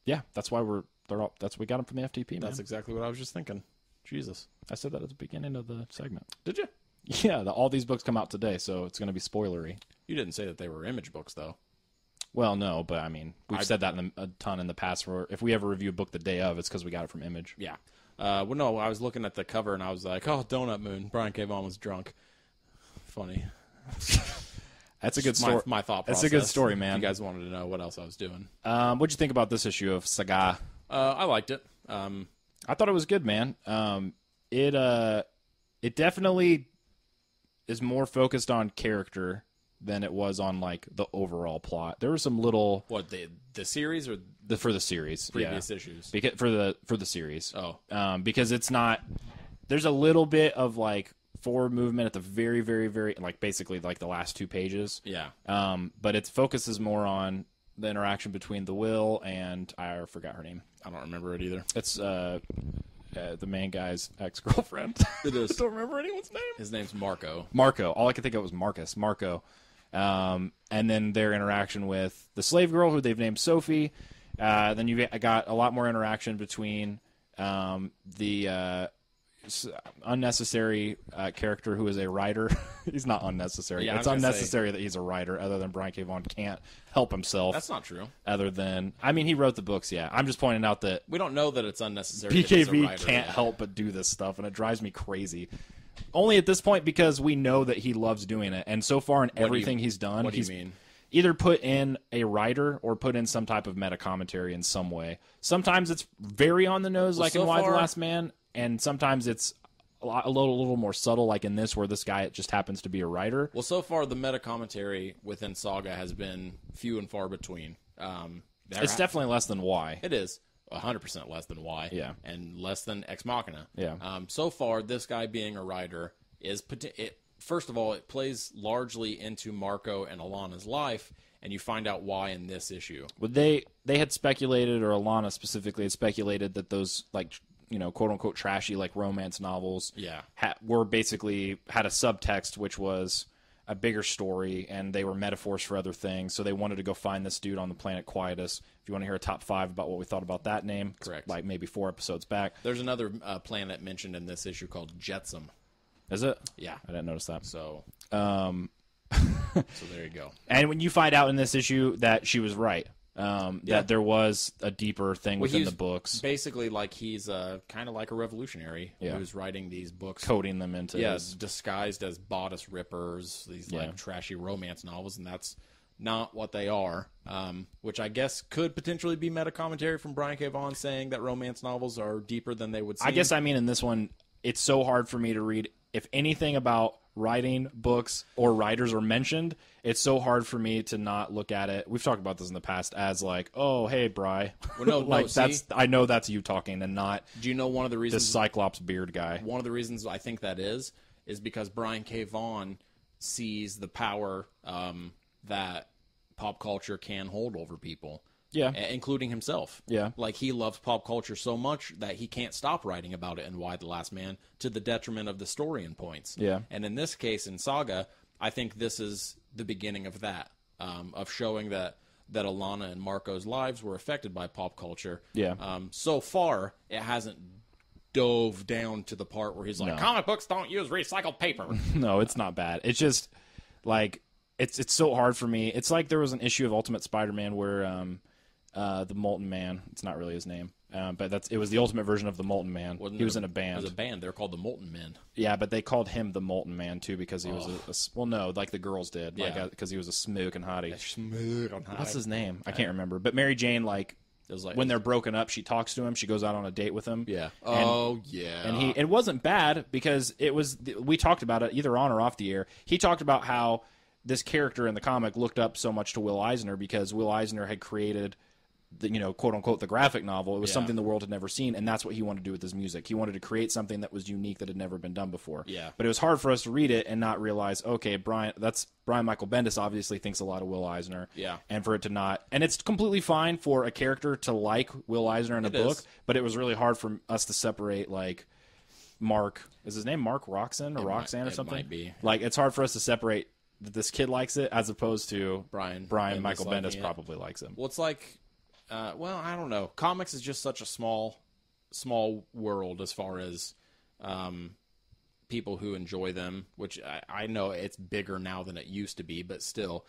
Yeah, that's why we're they're all that's we got them from the FTP, man. That's exactly what I was just thinking. Jesus, I said that at the beginning of the segment. did you? Yeah, the, all these books come out today, so it's going to be spoilery. You didn't say that they were image books, though. Well, no, but I mean, we've I- said that in the, a ton in the past. Where if we ever review a book the day of, it's because we got it from Image. Yeah. Uh, well, no, I was looking at the cover and I was like, "Oh, Donut Moon." Brian K. Vaughan was drunk. Funny. That's a good story. my thought. That's a good story, man. you guys wanted to know what else I was doing. Um, what'd you think about this issue of Saga? Uh, I liked it. Um, I thought it was good, man. Um, it uh, it definitely is more focused on character than it was on like the overall plot. There were some little what the the series or the for the series previous yeah. issues? because for the for the series. Oh, um, because it's not there's a little bit of like forward movement at the very, very, very like basically like the last two pages. Yeah. Um, but its focuses more on the interaction between the will and I forgot her name. I don't remember it either. It's uh, uh the main guy's ex girlfriend. It is. don't remember anyone's name. His name's Marco. Marco. All I could think of was Marcus. Marco. Um, and then their interaction with the slave girl, who they've named Sophie. Uh, then you got a lot more interaction between um, the uh, unnecessary uh, character who is a writer. he's not unnecessary. Yeah, it's gonna say- unnecessary that he's a writer, other than Brian K. Vaughan can't help himself. That's not true. other than, I mean, he wrote the books. Yeah, I'm just pointing out that We don't know that it's unnecessary. BKV writer. can't help but do this stuff, and it drives me crazy. Only at this point because we know that he loves doing it, and so far in you- everything he's done, what do you he's mean? Either put in a writer or put in some type of meta commentary in some way. Sometimes it's very on the nose, like so in Y far- the Last Man, and sometimes it's a, lot, a little, little more subtle, like in this, where this guy just happens to be a writer. Well, so far the meta commentary within Saga has been few and far between. Um, It's definitely less than Y. It is hundred percent less than Y. Yeah. and less than Ex Machina. Yeah. Um, so far, this guy being a writer is it. First of all, it plays largely into Marco and Alana's life, and you find out why in this issue. Well, they they had speculated, or Alana specifically had speculated that those like you know quote unquote trashy like romance novels, Yeah. ha- were basically had a subtext which was a bigger story, and they were metaphors for other things. So they wanted to go find this dude on the planet Quietus. If you want to hear a top five about what we thought about that name, Correct. Like maybe four episodes back, There's another uh, planet mentioned in this issue called Jetsam. Is it? Yeah. I didn't notice that. So, um, so there you go. And when you find out in this issue that she was right, um, Yeah. that there was a deeper thing within the books, Basically, like he's uh, kind of like a revolutionary Yeah. who's writing these books. coding them into yeah, his disguised as bodice rippers, these Yeah. like trashy romance novels, and that's not what they are. Um, which I guess could potentially be meta commentary from Brian K. Vaughan saying that romance novels are deeper than they would seem. I guess I mean in this one, it's so hard for me to read. If anything about writing books or writers are mentioned, it's so hard for me to not look at it. We've talked about this in the past as like, oh hey, Bry. Well, no, no, like see? that's I know that's you talking and not Do you know one of the reasons this? Cyclops beard guy. one of the reasons I think that is is because Brian K. Vaughan sees the power um, that pop culture can hold over people. Yeah. including himself. Yeah. like he loves pop culture so much that he can't stop writing about it in Y the Last Man to the detriment of the story and points. Yeah. and in this case, in Saga, I think this is the beginning of that, um, of showing that that Alana and Marco's lives were affected by pop culture. Yeah. Um, so far, it hasn't dove down to the part where he's like, No. comic books don't use recycled paper. no, it's not bad. It's just like it's it's so hard for me. It's like there was an issue of Ultimate Spider-Man where um uh the Molten Man, it's not really his name. Um, but that's it was the ultimate version of the Molten Man. Wasn't he it was in a It band. was a band. They're called the Molten Men. Yeah, but they called him the Molten Man too because he was a, a well, no, like the girls did, like Yeah. because he was a smook and hottie. Smooth on high. What's his name? I can't remember. But Mary Jane, like It was like when they're broken up, she talks to him. She goes out on a date with him. yeah. And- oh yeah. and he it wasn't bad because it was we talked about it either on or off the air. He talked about how this character in the comic looked up so much to Will Eisner because Will Eisner had created the you know quote unquote the graphic novel. It was Yeah. something the world had never seen, and that's what he wanted to do with his music. He wanted to create something that was unique that had never been done before. Yeah. But it was hard for us to read it and not realize, okay, Brian, that's Brian Michael Bendis obviously thinks a lot of Will Eisner. Yeah. And for it to not, and it's completely fine for a character to like Will Eisner in a It book, is. but it was really hard for us to separate like Mark is his name Mark Roxon or might- Roxanne or it something. might be. Like it's hard for us to separate that this kid likes it as opposed to Brian Brian Bendis Michael Bendis it. probably likes him. Well, it's like, uh, well, I don't know. Comics is just such a small, small world as far as um, people who enjoy them. Which I, I know it's bigger now than it used to be, but still,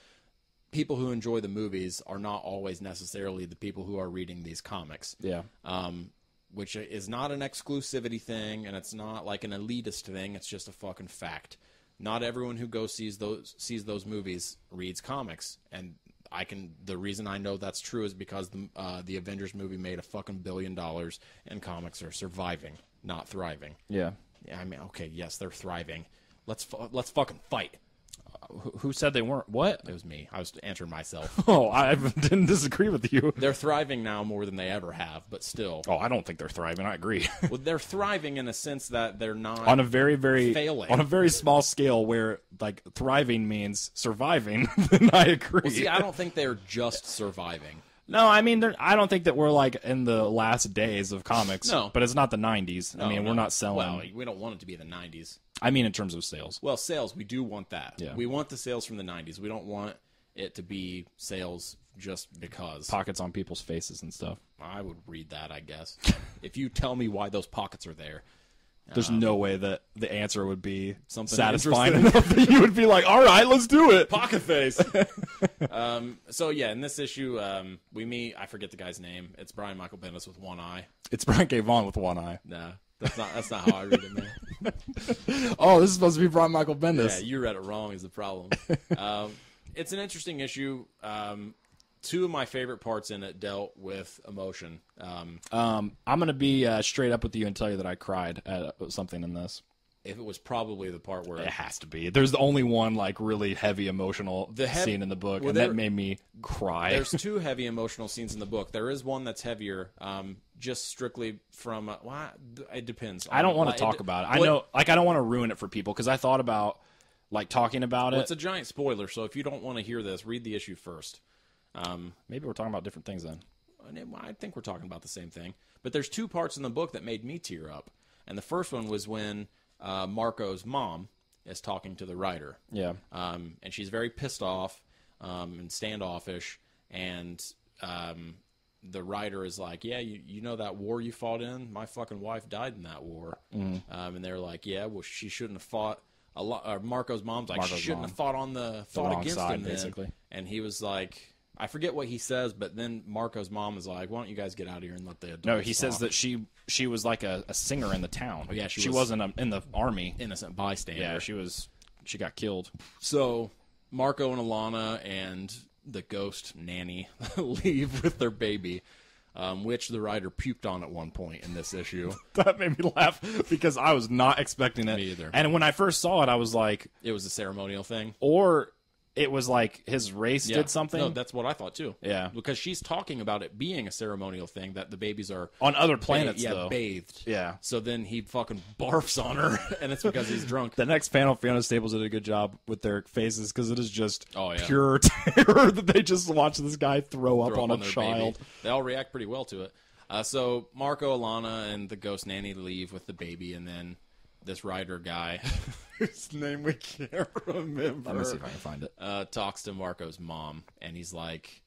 people who enjoy the movies are not always necessarily the people who are reading these comics. Yeah. Um, which is not an exclusivity thing, and it's not like an elitist thing. It's just a fucking fact. Not everyone who goes sees those sees those movies reads comics, and I can. The reason I know that's true is because the uh, the Avengers movie made a fucking billion dollars, and comics are surviving, not thriving. Yeah. Yeah, I mean, okay, yes, they're thriving. Let's fu- let's fucking fight. Who- said they weren't? What? It was me. I was answering myself. Oh, I didn't disagree with you. they're thriving now more than they ever have, but still. Oh, I don't think they're thriving. I agree. Well, they're thriving in a sense that they're not on a very, very Failing. on a very small scale, where like thriving means surviving. then I agree. See, I don't think they're just surviving. No, I mean, I don't think that we're like in the last days of comics. No. but it's not the '90s. I mean, no. we're not selling. Well, we don't want it to be the '90s. I mean, in terms of sales. Well, sales, we do want that. Yeah. We want the sales from the '90s. We don't want it to be sales just because. Pockets on people's faces and stuff. I would read that, I guess. if you tell me why those pockets are there, There's no way that the answer would be Something satisfying enough that you would be like, "All right, let's do it." pocket face. um, so yeah, in this issue, um, we meet. I forget the guy's name. It's Brian Michael Bendis with one eye. It's Brian K. Vaughan with one eye. Nah, that's not. That's not how I read it, man. Oh, this is supposed to be Brian Michael Bendis. Yeah, you read it wrong. Is the problem? um, it's an interesting issue. Um, two of my favorite parts in it dealt with emotion. Um, Um, I'm gonna be uh, straight up with you and tell you that I cried at uh, something in this. if it was probably the part where It has to be. There's the only one like really heavy emotional scene in the book, well, and there- that made me cry. There's two heavy emotional scenes in the book. There is one that's heavier, um, just strictly from. Uh, well, it depends. I don't want to talk it- about it. I know, like, I don't want to ruin it for people because I thought about like talking about well, it. it's a giant spoiler, so if you don't want to hear this, read the issue first. Um, Maybe we're talking about different things then. I think we're talking about the same thing. But there's two parts in the book that made me tear up, and the first one was when uh, Marco's mom is talking to the writer. Yeah. um, and she's very pissed off um, and standoffish. And um, the writer is like, "Yeah, you, you know that war you fought in? My fucking wife died in that war." Um, and they're like, "Yeah, well, she shouldn't have fought." A lot. Marco's mom's like, Marco's "She shouldn't mom. have fought on the fought wrong against side, him." then." basically. And he was like. I forget what he says, but then Marco's mom is like, "Why don't you guys get out of here and let the adults No, he says talk?" that she she was like a, a singer in the town. Oh, yeah, she she was- wasn't um in the army. innocent bystander." Yeah, she was. She got killed. So Marco and Alana and the ghost nanny leave with their baby, um, which the writer puked on at one point in this issue. That made me laugh because I was not expecting it. Me either. And when I first saw it, I was like, It was a ceremonial thing. or it was like his race Yeah. did something No, that's what I thought too. Yeah. because she's talking about it being a ceremonial thing that the babies are on other planets yeah, though. bathed. Yeah. So then he fucking barfs on her, and it's because he's drunk. The next panel, Fiona Staples did a good job with their faces because it is just Oh, yeah. pure terror that they just watch this guy throw up throw on up a child. baby. They all react pretty well to it. Uh, so Marco, Alana, and the ghost nanny leave with the baby, and then this writer guy, whose name we can't remember, Let me see if I can find it. uh, talks to Marco's mom, and he's like,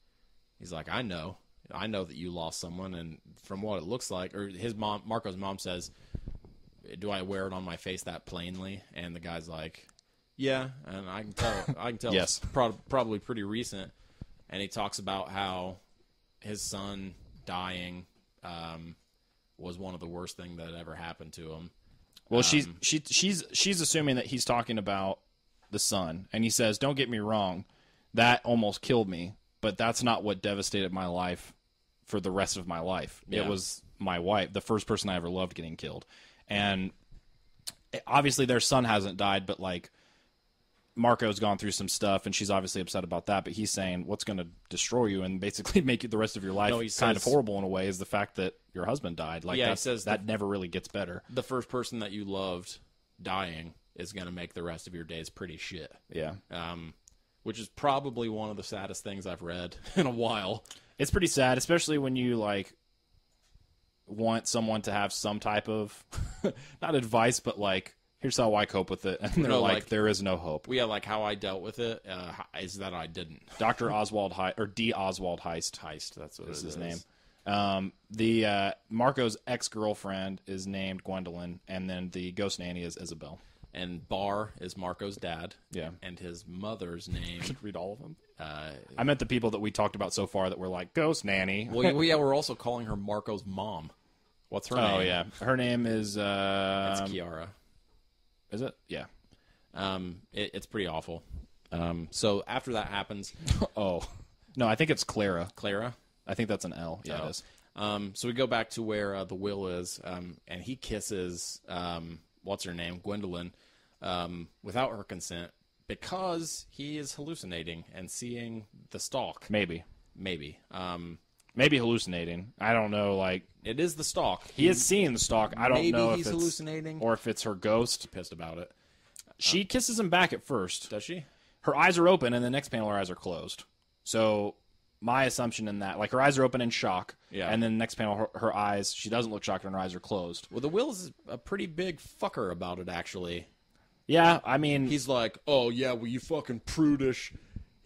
he's like, I know, I know that you lost someone, and from what it looks like, or his mom, Marco's mom says, do I wear it on my face that plainly? And the guy's like, yeah, and I can tell, I can tell, Yes. pro- probably pretty recent. And he talks about how his son dying um, was one of the worst thing that ever happened to him. Well, she's Um, she she's she's assuming that he's talking about the son, and he says, "Don't get me wrong, that almost killed me, but that's not what devastated my life for the rest of my life. It was my wife, the first person I ever loved, getting killed, and obviously their son hasn't died, but like." Marco's gone through some stuff, and she's obviously upset about that. But he's saying what's going to destroy you and basically make you the rest of your life No, he kind of horrible in a way is the fact that your husband died. Like Yeah, he says that never really gets better. The first person that you loved dying is going to make the rest of your days pretty shit. Yeah, Um, which is probably one of the saddest things I've read in a while. it's pretty sad, especially when you like want someone to have some type of not advice, but like here's how I cope with it, and they're No, like, like- there is no hope. Well, yeah, like how I dealt with it uh, is that I didn't. Doctor Oswald Heist or D Oswald Heist Heist, that's what is his is. name. Um, the uh, Marco's ex girlfriend is named Gwendolyn, and then the ghost nanny is Isabel. And Barr is Marco's dad. Yeah. And his mother's name. Should Read all of them. Uh, I meant the people that we talked about so far that were like ghost nanny. well, yeah, we're also calling her Marco's mom. What's her name? oh yeah, her name is uh, It's Kiara. Is it? Yeah. Um, it, it's pretty awful. Um, so after that happens, Oh no, I think it's Clara. Clara. I think that's an L. Yeah, Oh. it is. Um, so we go back to where uh, the will is, um, and he kisses um, what's her name, Gwendolyn, um, without her consent, because he is hallucinating and seeing the stalk. Maybe, Maybe. Um, maybe hallucinating. I don't know. Like it is the stalk. he is seeing the stalk. I don't Maybe know he's if it's hallucinating. or if it's her ghost. pissed about it. She uh, kisses him back at first. Does she? Her eyes are open, and the next panel, her eyes are closed. So my assumption in that, like her eyes are open in shock, Yeah. and then the next panel, her, her eyes, she doesn't look shocked, and her eyes are closed. Well, the Will is a pretty big fucker about it, actually. Yeah, I mean, He's like, oh, yeah, well, you fucking prudish.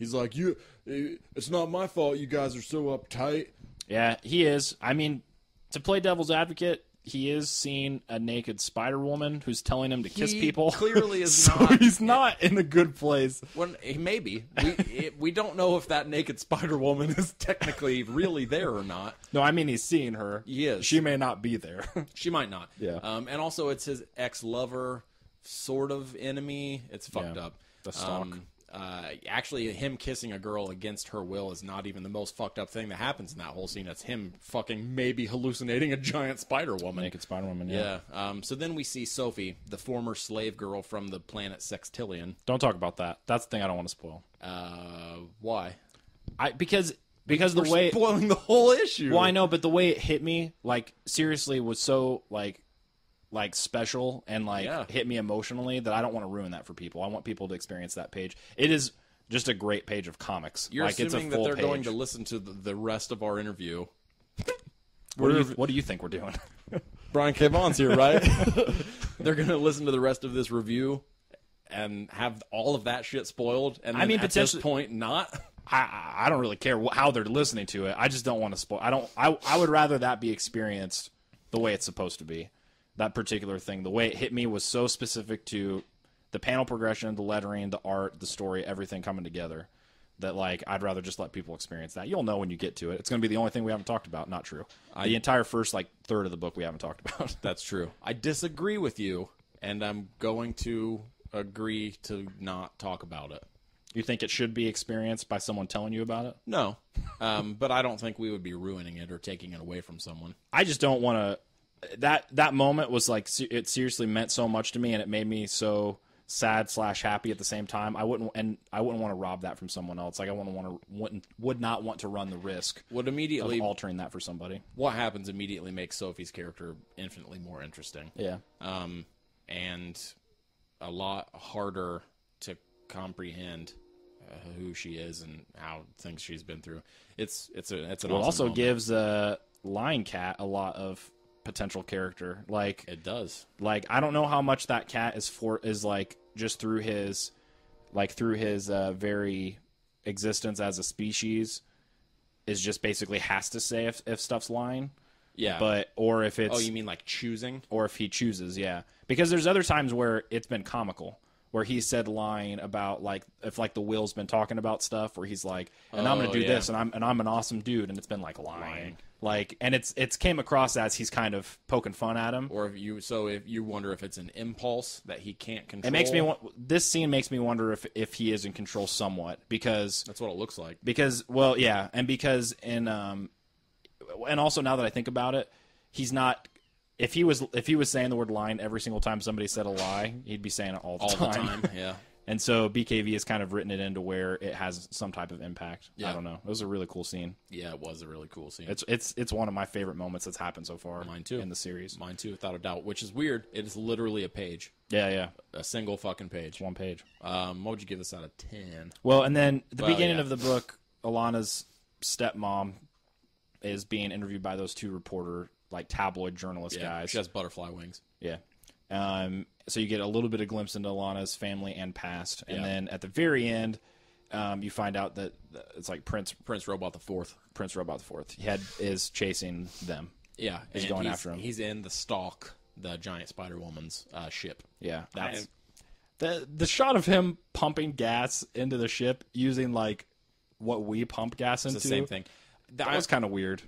He's like, you. It's not my fault you guys are so uptight. Yeah, he is. I mean, to play devil's advocate, he is seeing a naked Spider Woman who's telling him to kiss people. clearly is so not- he's not in a good place. When maybe we it, we don't know if that naked Spider Woman is technically really there or not. No, I mean he's seeing her. He is. She may not be there. She might not. Yeah. Um, and also, it's his ex lover, sort of enemy. It's fucked Yeah. up. The stalk. Um, uh, actually, him kissing a girl against her will is not even the most fucked up thing that happens in that whole scene. It's him fucking maybe hallucinating a giant Spider Woman. naked Spider Woman. Yeah. Yeah. Um, so then we see Sophie, the former slave girl from the planet Sextillion. Don't talk about that. That's the thing I don't want to spoil. Uh, why? I because because the way spoiling the whole issue. Well, I know, but the way it hit me, like seriously, was so like like special and like Yeah. hit me emotionally that I don't want to ruin that for people. I want people to experience that page. It is just a great page of comics. You're like it's a assuming that full they're page. going to listen to the, the rest of our interview. What do, you, what do you think we're doing? Brian K. Vaughan's here, right? They're going to listen to the rest of this review and have all of that shit spoiled. And I mean, at this point, not. I- I I don't really care how they're listening to it. I just don't want to spoil. I don't. I I would rather that be experienced the way it's supposed to be. That particular thing, the way it hit me was so specific to the panel progression, the lettering, the art, the story, everything coming together. That like I'd rather just let people experience that. You'll know when you get to it. It's going to be the only thing we haven't talked about. Not true. the entire first like third of the book we haven't talked about. That's true. I disagree with you, and I'm going to agree to not talk about it. you think it should be experienced by someone telling you about it? No. Um, but I don't think we would be ruining it or taking it away from someone. I just don't want to. That that moment was like it seriously meant so much to me, and it made me so sad slash happy at the same time. I wouldn't and I wouldn't want to rob that from someone else. Like I wouldn't want to wouldn't would not want to run the risk Would of immediately altering that for somebody. what happens immediately makes Sophie's character infinitely more interesting. Yeah, um, and a lot harder to comprehend uh, who she is and how things she's been through. It's it's a it's an well, it awesome also moment. gives uh, Lying Cat a lot of potential character. Like it does. like I don't know how much that cat is for is like just through his like through his uh, very existence as a species is just basically has to say if, if stuff's lying Yeah, but or if it's oh, you mean like choosing? or if he chooses yeah because there's other times where it's been comical where he said lying about like if like the will's been talking about stuff where he's like and i'm Oh, gonna do yeah. this and i'm and i'm an awesome dude and it's been like lying, Lying. Like and it's it's came across as he's kind of poking fun at him Or if you so if you wonder if it's an impulse that he can't control. It makes me. This scene makes me wonder if if he is in control somewhat because That's what it looks like. because well yeah and because in um and also now that I think about it, he's not. If he was if he was saying the word line every single time somebody said a lie, he'd be saying it all the All time. the time. Yeah. And so BKV has kind of written it into where it has some type of impact. Yeah. I don't know. It was a really cool scene. Yeah, it was a really cool scene. It's it's it's one of my favorite moments that's happened so far. Mine too. in the series. Mine too, without a doubt. Which is weird. It is literally a page, Yeah, yeah, a single fucking page. one page. Um, what would you give this out of ten? Well, and then the Well, beginning yeah. of the book, Alana's stepmom is being interviewed by those two reporter, like tabloid journalist Yeah, guys. she has butterfly wings. Yeah. Um, so you get a little bit of glimpse into Alana's family and past, and Yeah. then at the very end, um, you find out that that it's like Prince Prince Robot the Fourth. Prince Robot the Fourth. He had is chasing them. Yeah, He's and going he's, after him. He's in the stalk, the giant Spider Woman's uh, ship. Yeah, That's- I- the the shot of him pumping gas into the ship using like what we pump gas into. The same thing. That was kind of weird.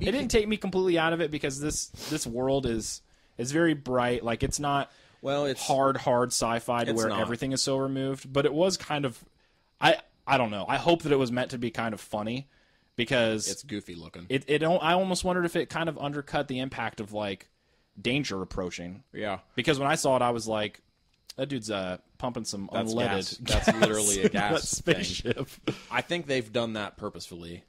It didn't take me completely out of it because this this world is is very bright. Like it's not well. It's hard hard sci-fi to where not. everything is so removed, but it was kind of I I don't know. I hope that it was meant to be kind of funny because it's goofy looking. it it I almost wondered if it kind of undercut the impact of like danger approaching yeah, because when I saw it I was like That dude's uh, pumping some That's unleaded. gas. That's literally a gas spaceship. I think they've done that purposefully,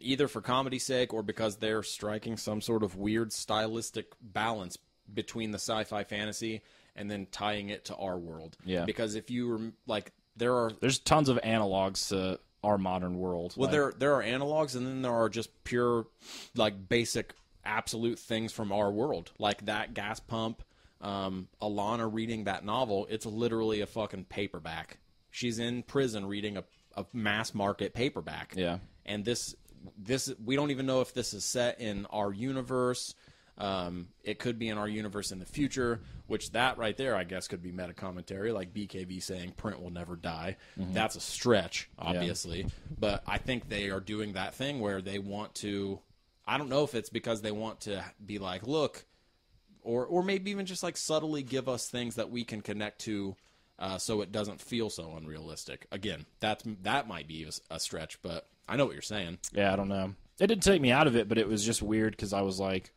either for comedy's sake or because they're striking some sort of weird stylistic balance between the sci-fi fantasy and then tying it to our world. Yeah. Because if you were like, there are There's tons of analogs to our modern world. well, Like, there there are analogs, and then there are just pure, like basic, absolute things from our world, like that gas pump. Um, Alana reading that novel, it's literally a fucking paperback. She's in prison reading a, a mass market paperback. Yeah. and this this we don't even know if this is set in our universe. Um, it could be in our universe in the future, which that right there, I guess, could be meta commentary, like BKV saying print will never die. That's a stretch, obviously, but I think they are doing that thing where they want to. I don't know if it's because they want to be like, look, or or maybe even just like subtly give us things that we can connect to, uh, so it doesn't feel so unrealistic. Again, that's that might be a, a stretch, but I know what you're saying. yeah, I don't know. It didn't take me out of it, but it was just weird because I was like,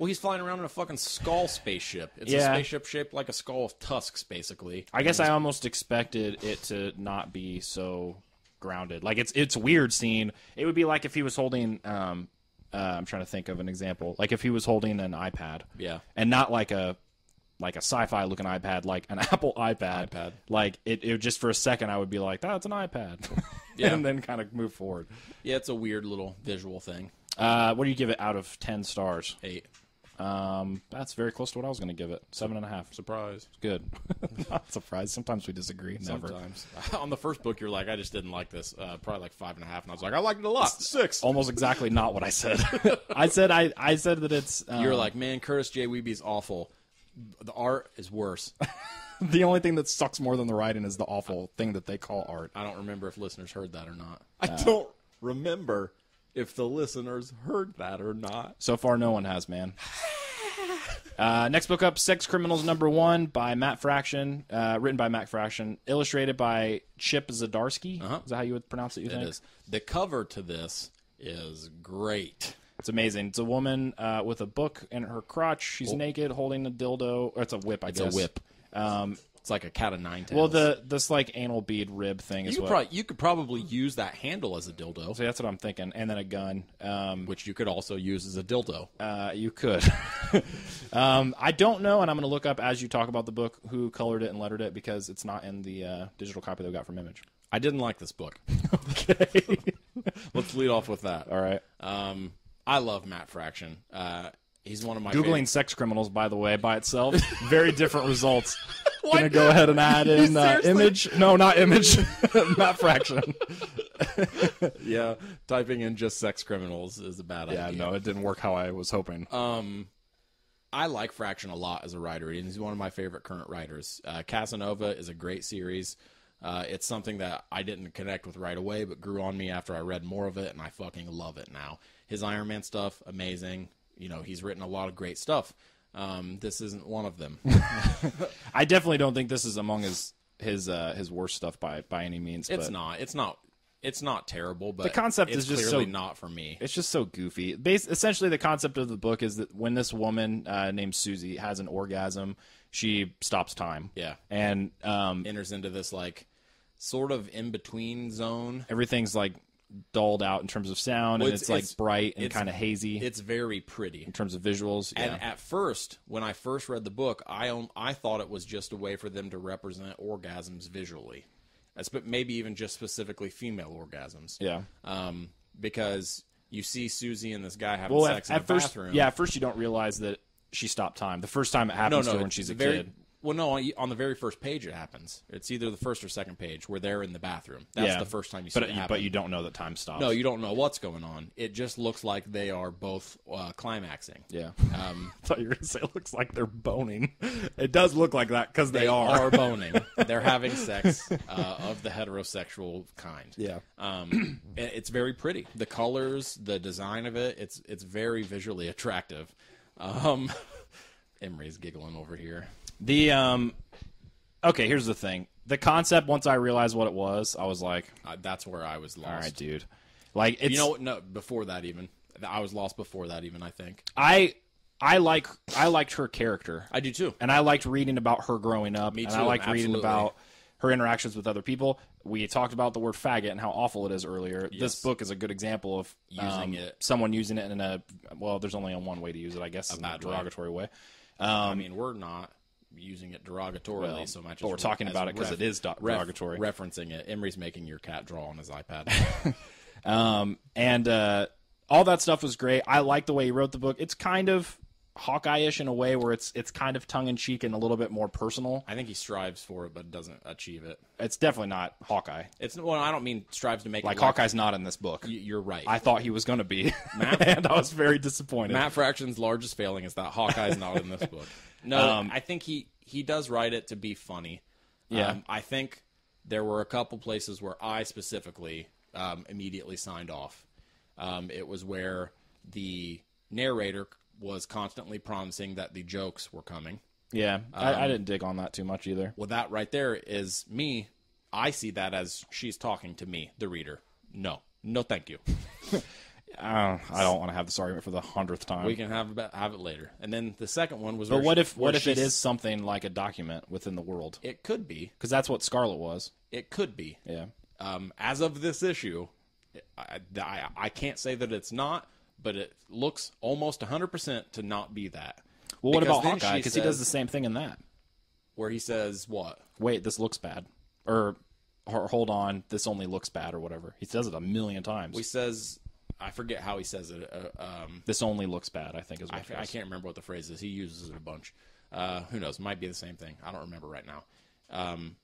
Well, he's flying around in a fucking skull spaceship. It's Yeah. a spaceship shaped like a skull of tusks, basically. I guess I almost expected it to not be so grounded. Like it's it's weird seeing. It would be like if he was holding. Um, uh, I'm trying to think of an example. Like if he was holding an iPad. Yeah. And not like a like a sci-fi looking iPad, like an Apple iPad. iPad. Like it, it just for a second I would be like, "That's an iPad," Yeah. and then kind of move forward. Yeah, it's a weird little visual thing. Uh, what do you give it out of ten stars? Eight. Um, that's very close to what I was going to give it. Seven and a half. Surprise. Good. Not surprised. Sometimes we disagree. Never. Sometimes. On the first book, you're like, I just didn't like this. Uh, probably like five and a half. And I was like, I liked it a lot. Six. almost exactly not what I said. I said I, I said that it's um, You're like, man, Kurtis J. Wiebe's awful. The art is worse. the only thing that sucks more than the writing is the awful thing that they call art. I don't remember if listeners heard that or not. I don't remember if the listeners heard that or not. So far, no one has, man. Uh, next book up, Sex Criminals Number One by Matt Fraction, uh, written by Matt Fraction, illustrated by Chip Zdarsky. Uh-huh. Is that how you would pronounce it? You It think? is. The cover to this is great. It's amazing. It's a woman uh, with a book in her crotch. She's naked, holding a dildo. Or it's a whip, I a guess. It's a whip. Um, It's like a cat of nine tails. well, the this like anal bead rib thing is you could, what. probably, you could probably use that handle as a dildo, so that's what I'm thinking, and then a gun. Um, which you could also use as a dildo. Uh, you could. um, I don't know, and I'm going to look up as you talk about the book who colored it and lettered it because it's not in the uh, digital copy that we got from Image. I didn't like this book. Okay. Let's lead off with that. All right. Um, I love Matt Fraction. Uh, he's one of my Googling favorite- sex criminals, by the way, by itself, very different results. Gonna go ahead and add in uh, image. No, not image. not fraction. Yeah, typing in just sex criminals is a bad Yeah, idea. Yeah, no, it didn't work how I was hoping. Um, I like Fraction a lot as a writer, and he's one of my favorite current writers. Uh, Casanova is a great series. Uh, it's something that I didn't connect with right away, but grew on me after I read more of it, and I fucking love it now. His Iron Man stuff, amazing. You know, he's written a lot of great stuff. Um, this isn't one of them. I definitely don't think this is among his his uh, his worst stuff by by any means. It's but not. It's not. It's not terrible, but the concept it's is just clearly so- not for me. It's just so goofy. Bas- essentially, the concept of the book is that when this woman uh, named Susie has an orgasm, she stops time. Yeah. and um, Enters into this like sort of in between zone. everything's like dulled out in terms of sound, Well, and it's- it's, like it's- bright and kind of hazy It's very pretty. in terms of visuals. Yeah. And at first, when I first read the book, I own, I thought it was just a way for them to represent orgasms visually, Espe- maybe even just specifically female orgasms. yeah. Um, because you see Susie and this guy having Well, sex at, in the first, bathroom. yeah, at first you don't realize that she stopped time. The first time it happens no, to her when she's a very, kid. Well, no, on the very first page it happens. It's either the first or second page where they're in the bathroom. That's yeah, the first time you see but it happen. but you don't know that time stops. no, you don't know what's going on. It just looks like they are both uh, climaxing. Yeah. Um, I thought you were gonna say it looks like they're boning. It does look like that because they, are. are boning. They're having sex uh, of the heterosexual kind. Yeah. Um, it- it's very pretty. The colors, the design of it, it's it's very visually attractive. Um, Emery's giggling over here. The um Okay, here's the thing. The concept once I realized what it was, I was like, Uh, that's where I was lost. all right, dude. Like it's You know what? No, before that even. I was lost before that even, I think. I I like I liked her character. I do too. and I liked reading about her growing up. Me and too, I liked reading absolutely. about her interactions with other people. We talked about the word faggot and how awful it is earlier. Yes. This book is a good example of Using um, it. someone using it in a well. There's only one way to use it, I guess, in a bad way. derogatory way. I mean, we're not using it derogatorily Well, so much. but as we're talking about it 'cause it is do- ref- derogatory. referencing it. Emery's making your cat draw on his iPad. Um, and uh, all that stuff was great. I like the way he wrote the book. It's kind of Hawkeye-ish in a way where it's it's kind of tongue in cheek and a little bit more personal. I think he strives for it, but doesn't achieve it. It's definitely not Hawkeye. It's well, I don't mean strives to make Like it like Hawkeye's not in this book. y- You're right. I thought he was going to be, Matt- and I was very disappointed. Matt Fraction's largest failing is that Hawkeye's not in this book. No, Um, I think he he does write it to be funny. Yeah. Um, I think there were a couple places where I specifically um, immediately signed off. Um, it was where the narrator was constantly promising that the jokes were coming. Yeah, I, I didn't dig on that too much either. Well, that right there is me. I see that as she's talking to me, the reader. No, no, thank you. Uh, I don't want to have this argument for the hundredth time. We can have it, have it later. And then the second one was. but what she- if what if it is something like a document within the world? It could be. Because that's what Scarlet was. It could be. Yeah. Um, as of this issue, I, I, I can't say that it's not, but it looks almost 100% to not be that. Well, what Because about then Hawkeye? she Because he does the same thing in that. Where he says, what? Wait, this looks bad, or, or hold on, this only looks bad, or whatever. He says it a million times. He says, I forget how he says it. Uh, um, this only looks bad. I think is what I, it I is. can't remember what the phrase is. He uses it a bunch. Uh, who knows? Might be the same thing. I don't remember right now. Um,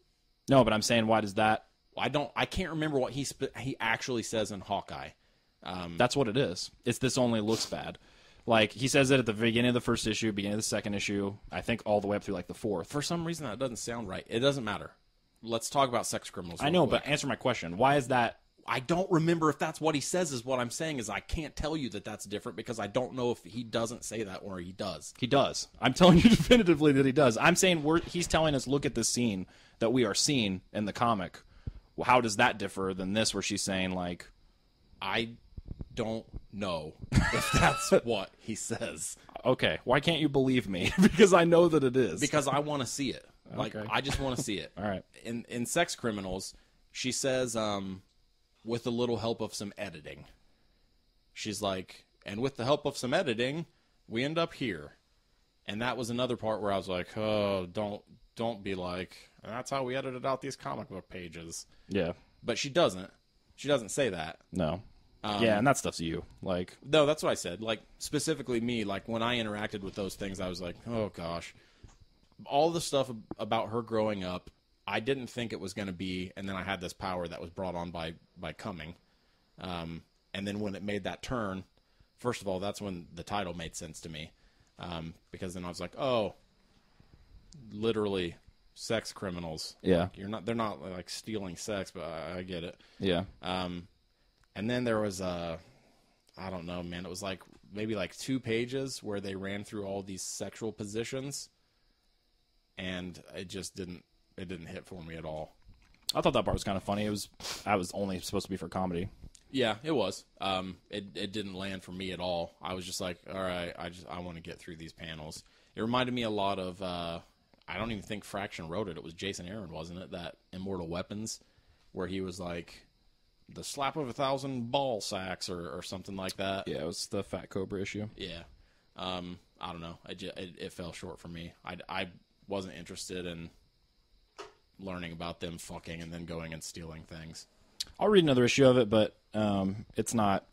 No, but I'm saying, why does that? I don't. I can't remember what he sp- he actually says in Hawkeye. Um, that's what it is. It's this only looks bad. Like he says it at the beginning of the first issue, beginning of the second issue. I think all the way up through like the fourth. For some reason, that doesn't sound right. It doesn't matter. Let's talk about sex criminals. I real know, quick. but answer my question. Why is that? I don't remember if that's what he says. Is what I'm saying is I can't tell you that that's different because I don't know if he doesn't say that or he does. He does. I'm telling you definitively that he does. I'm saying we're, he's telling us, look at this scene that we are seeing in the comic. Well, how does that differ than this, where she's saying like, I don't know if that's what he says okay, why can't you believe me? because I know that it is. because I want to see it. Like Okay. I just want to see it. All right. In in sex criminals, she says, um, with a little help of some editing, she's like, and with the help of some editing, we end up here. And that was another part where I was like, oh, don't don't be like, And that's how we edited out these comic book pages. yeah, But she doesn't. She doesn't say that. no, Um, yeah, and that stuff's you. Like, No, that's what I said. Like specifically me, like when I interacted with those things, I was like, oh gosh. All the stuff about her growing up, I didn't think it was going to be, and then I had this power that was brought on by by coming. Um, and then when it made that turn, first of all, that's when the title made sense to me, um, because then I was like, oh, literally, sex criminals. Yeah. you're not. They're not like stealing sex, but I, I get it. yeah, Um, and then there was a, I don't know, man. It was like maybe like two pages where they ran through all these sexual positions, and it just didn't. It didn't hit for me at all. I thought that part was kind of funny. It was, I was only supposed to be for comedy. Yeah, it was. Um, it it didn't land for me at all. I was just like, all right, I just I want to get through these panels. It reminded me a lot of. Uh, I don't even think Fraction wrote it. It was Jason Aaron, wasn't it? That Immortal Weapons, where he was like, the slap of a thousand ball sacks or, or something like that. Yeah, it was the Fat Cobra issue. Yeah. Um, I don't know. I ju- it, it fell short for me. I, I wasn't interested in learning about them fucking and then going and stealing things. I'll read another issue of it, but um, it's not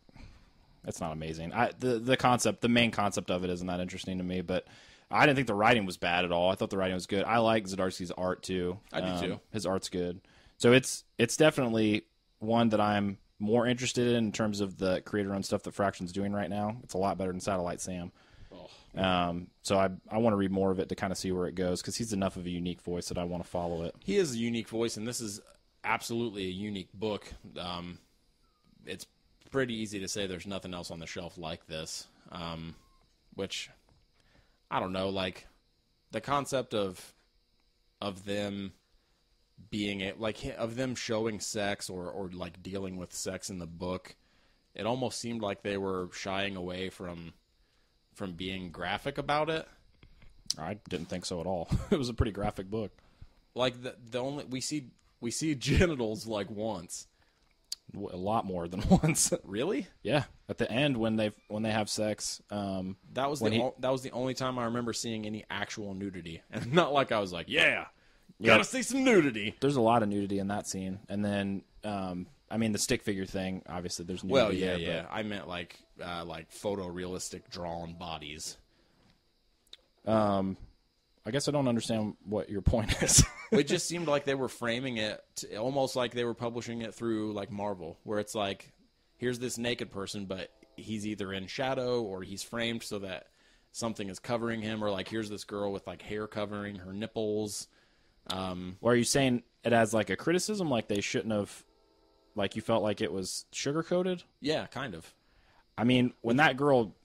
it's not amazing. I the the concept, the main concept of it, isn't that interesting to me. But I didn't think the writing was bad at all. I thought the writing was good. I like Zdarsky's art too. I do, Um, too. His art's good, so it's it's definitely one that I'm more interested in in terms of the creator-owned stuff that Fraction's doing right now. It's a lot better than Satellite Sam. Um, so I I want to read more of it to kind of see where it goes because he's enough of a unique voice that I want to follow it. He is a unique voice, and this is absolutely a unique book. Um, it's pretty easy to say there's nothing else on the shelf like this, um, which I don't know. Like the concept of of them being a, like of them showing sex or or like dealing with sex in the book, it almost seemed like they were shying away from from being graphic about it. I didn't think so at all. it was a pretty graphic book. Like the the only we see we see genitals like once. A lot more than once. Really? yeah, at the end when they when they have sex, um, That was the he- o- that was the only time I remember seeing any actual nudity, and not like I was like, yeah, Yeah. gotta see some nudity. there's a lot of nudity in that scene. And then, um, I mean, the stick figure thing. Obviously, there's nudity Well, yeah, there, yeah. I meant like uh, like photorealistic drawn bodies. um, I guess I don't understand what your point is. it just seemed like they were framing it to, almost like they were publishing it through like Marvel, where it's like, here's this naked person, but he's either in shadow or he's framed so that something is covering him, or like here's this girl with like hair covering her nipples. Um, or are you saying it as like a criticism, like they shouldn't have, like you felt like it was sugar coated? yeah, kind of. I mean, when that girl,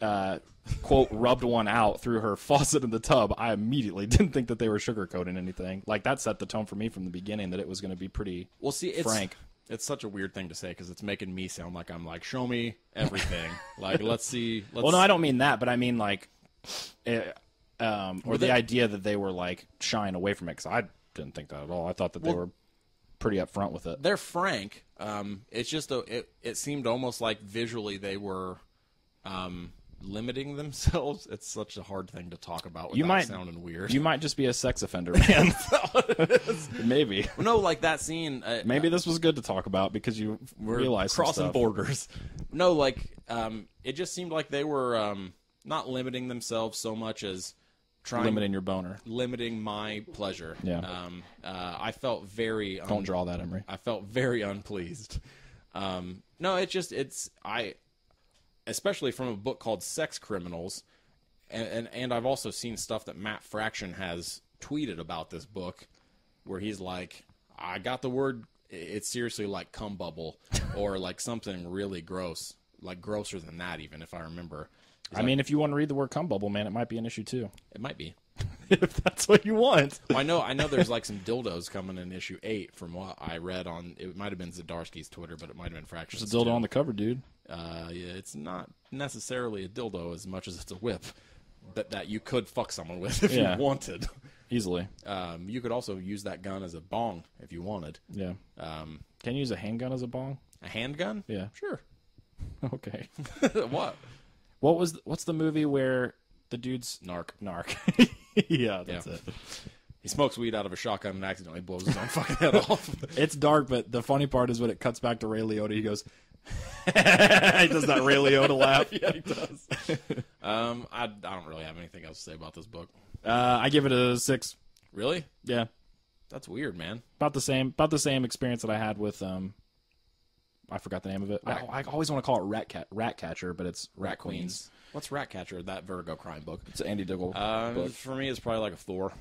uh, quote, rubbed one out through her faucet in the tub, I immediately didn't think that they were sugarcoating anything. Like that set the tone for me from the beginning that it was going to be pretty Well, see, it's frank. It's such a weird thing to say because it's making me sound like I'm like, show me everything. like, let's see. Let's Well, no, I don't mean that, but I mean like, it, um, or the they- idea that they were like shying away from it. Because I didn't think that at all. I thought that they were pretty upfront with it. they're frank. Um, it's just a, it. It seemed almost like visually they were um, limiting themselves. It's such a hard thing to talk about You might sounding weird. You might just be a sex offender, man. Maybe. no, like that scene. Uh, Maybe this was good to talk about because you we're realize some crossing borders. No, like um, it just seemed like they were um, not limiting themselves so much as trying limiting your boner. limiting my pleasure. Yeah. Um, uh, I felt very. Un- Don't draw that, Emery. I felt very unpleased. Um, no, it's just it's I, especially from a book called Sex Criminals, and, and and I've also seen stuff that Matt Fraction has tweeted about this book, where he's like, I got the word. It's seriously like cum bubble or like something really gross, like grosser than that even if I remember. I mean, if you want to read the word cum bubble, man, it might be an issue too. It might be. if that's what you want. Well, I know. I know. There's like some dildos coming in issue eight, from what I read on. It might have been Zdarsky's Twitter, but it might have been Fraction's. It's a dildo too. on the cover, dude. Uh, yeah, it's not necessarily a dildo as much as it's a whip that that you could fuck someone with if Yeah. you wanted. Easily. Um, you could also use that gun as a bong if you wanted. Yeah. Um, Can you use a handgun as a bong? a handgun? Yeah. Sure. Okay. what? What was what's the movie where the dude's Narc. narc? yeah, that's Yeah. it. He smokes weed out of a shotgun and accidentally blows his own fucking head off. It's dark, but the funny part is when it cuts back to Ray Liotta, he goes, he does that Ray Liotta laugh. yeah, he does. um, I, I don't really have anything else to say about this book. Uh, I give it a six. Really? Yeah, That's weird, man. about the same. About the same experience that I had with um. I forgot the name of it. I, I always want to call it Rat Cat, Rat Catcher, but it's Rat, Queens. What's Rat Catcher? That Vertigo crime book. It's an Andy Diggle Uh, book. for me, it's probably like a four.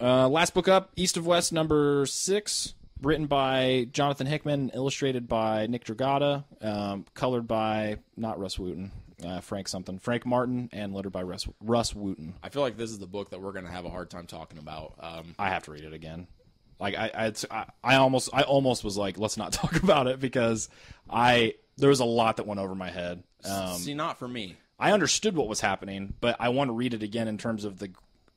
Uh, last book up, East of West, number six, written by Jonathan Hickman, illustrated by Nick Dragotta, um, colored by not Rus Wooton, uh, Frank something, Frank Martin, and lettered by Russ, Rus Wooton. I feel like this is the book that we're going to have a hard time talking about. Um, I have to read it again. Like I, I, I, I almost, I almost was like, let's not talk about it because I there was a lot that went over my head. Um, see, not for me. I understood what was happening, but I want to read it again in terms of the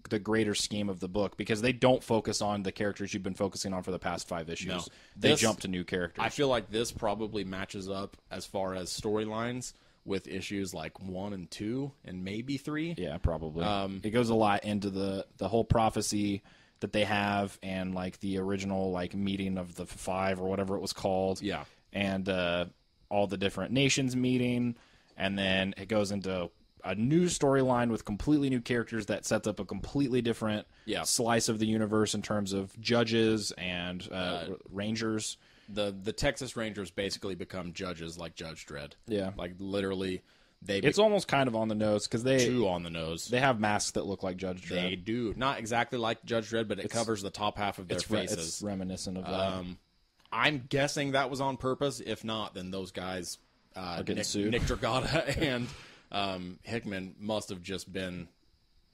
the greater scheme of the book because they don't focus on the characters you've been focusing on for the past five issues. No. They This- jump to new characters. I feel like this probably matches up as far as storylines with issues like one and two and maybe three. yeah, probably. Um, it goes a lot into the the whole prophecy that they have and like the original like meeting of the five or whatever it was called. Yeah. and uh, all the different nations meeting, and then it goes into a new storyline with completely new characters that sets up a completely different Yeah. slice of the universe in terms of judges and uh, rangers. The the Texas Rangers basically become judges like Judge Dredd. Yeah. Like literally, they It's almost kind of on the nose because they two on the nose. they have masks that look like Judge Dredd. They do not exactly like Judge Dredd, but it covers the top half of their it's, re- faces. it's reminiscent of that. Um, I'm guessing that was on purpose. If not, then those guys, uh, getting Nick, sued. Nick Dragotta and um, Hickman, must have just been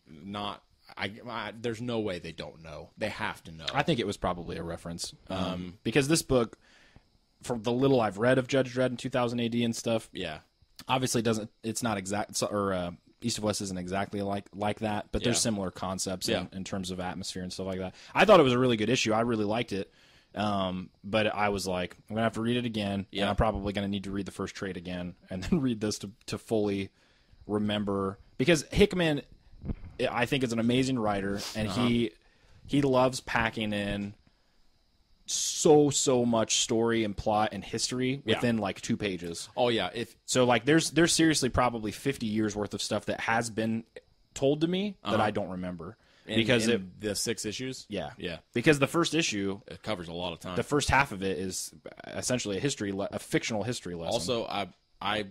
not. I, I there's no way they don't know. They have to know. I think it was probably a reference um, because this book, from the little I've read of Judge Dredd in 2000 AD and stuff, yeah, obviously doesn't. It's not exact or uh, East of West isn't exactly like like that, but there's similar concepts Yeah. in, in terms of atmosphere and stuff like that. I thought it was a really good issue. I really liked it. Um, but I was like, I'm gonna have to read it again, and Yeah. I'm probably gonna need to read the first trade again, and then read this to to fully remember because Hickman, I think, is an amazing writer, and he Uh-huh. he loves packing in so so much story and plot and history Yeah. within like two pages. Oh yeah, if So like there's there's seriously probably 50 years worth of stuff that has been told to me that I uh-huh. don't remember in, because in it the six issues, yeah yeah, because the first issue it covers a lot of time. the first half of it is essentially a history le- a fictional history lesson. Also, I, I,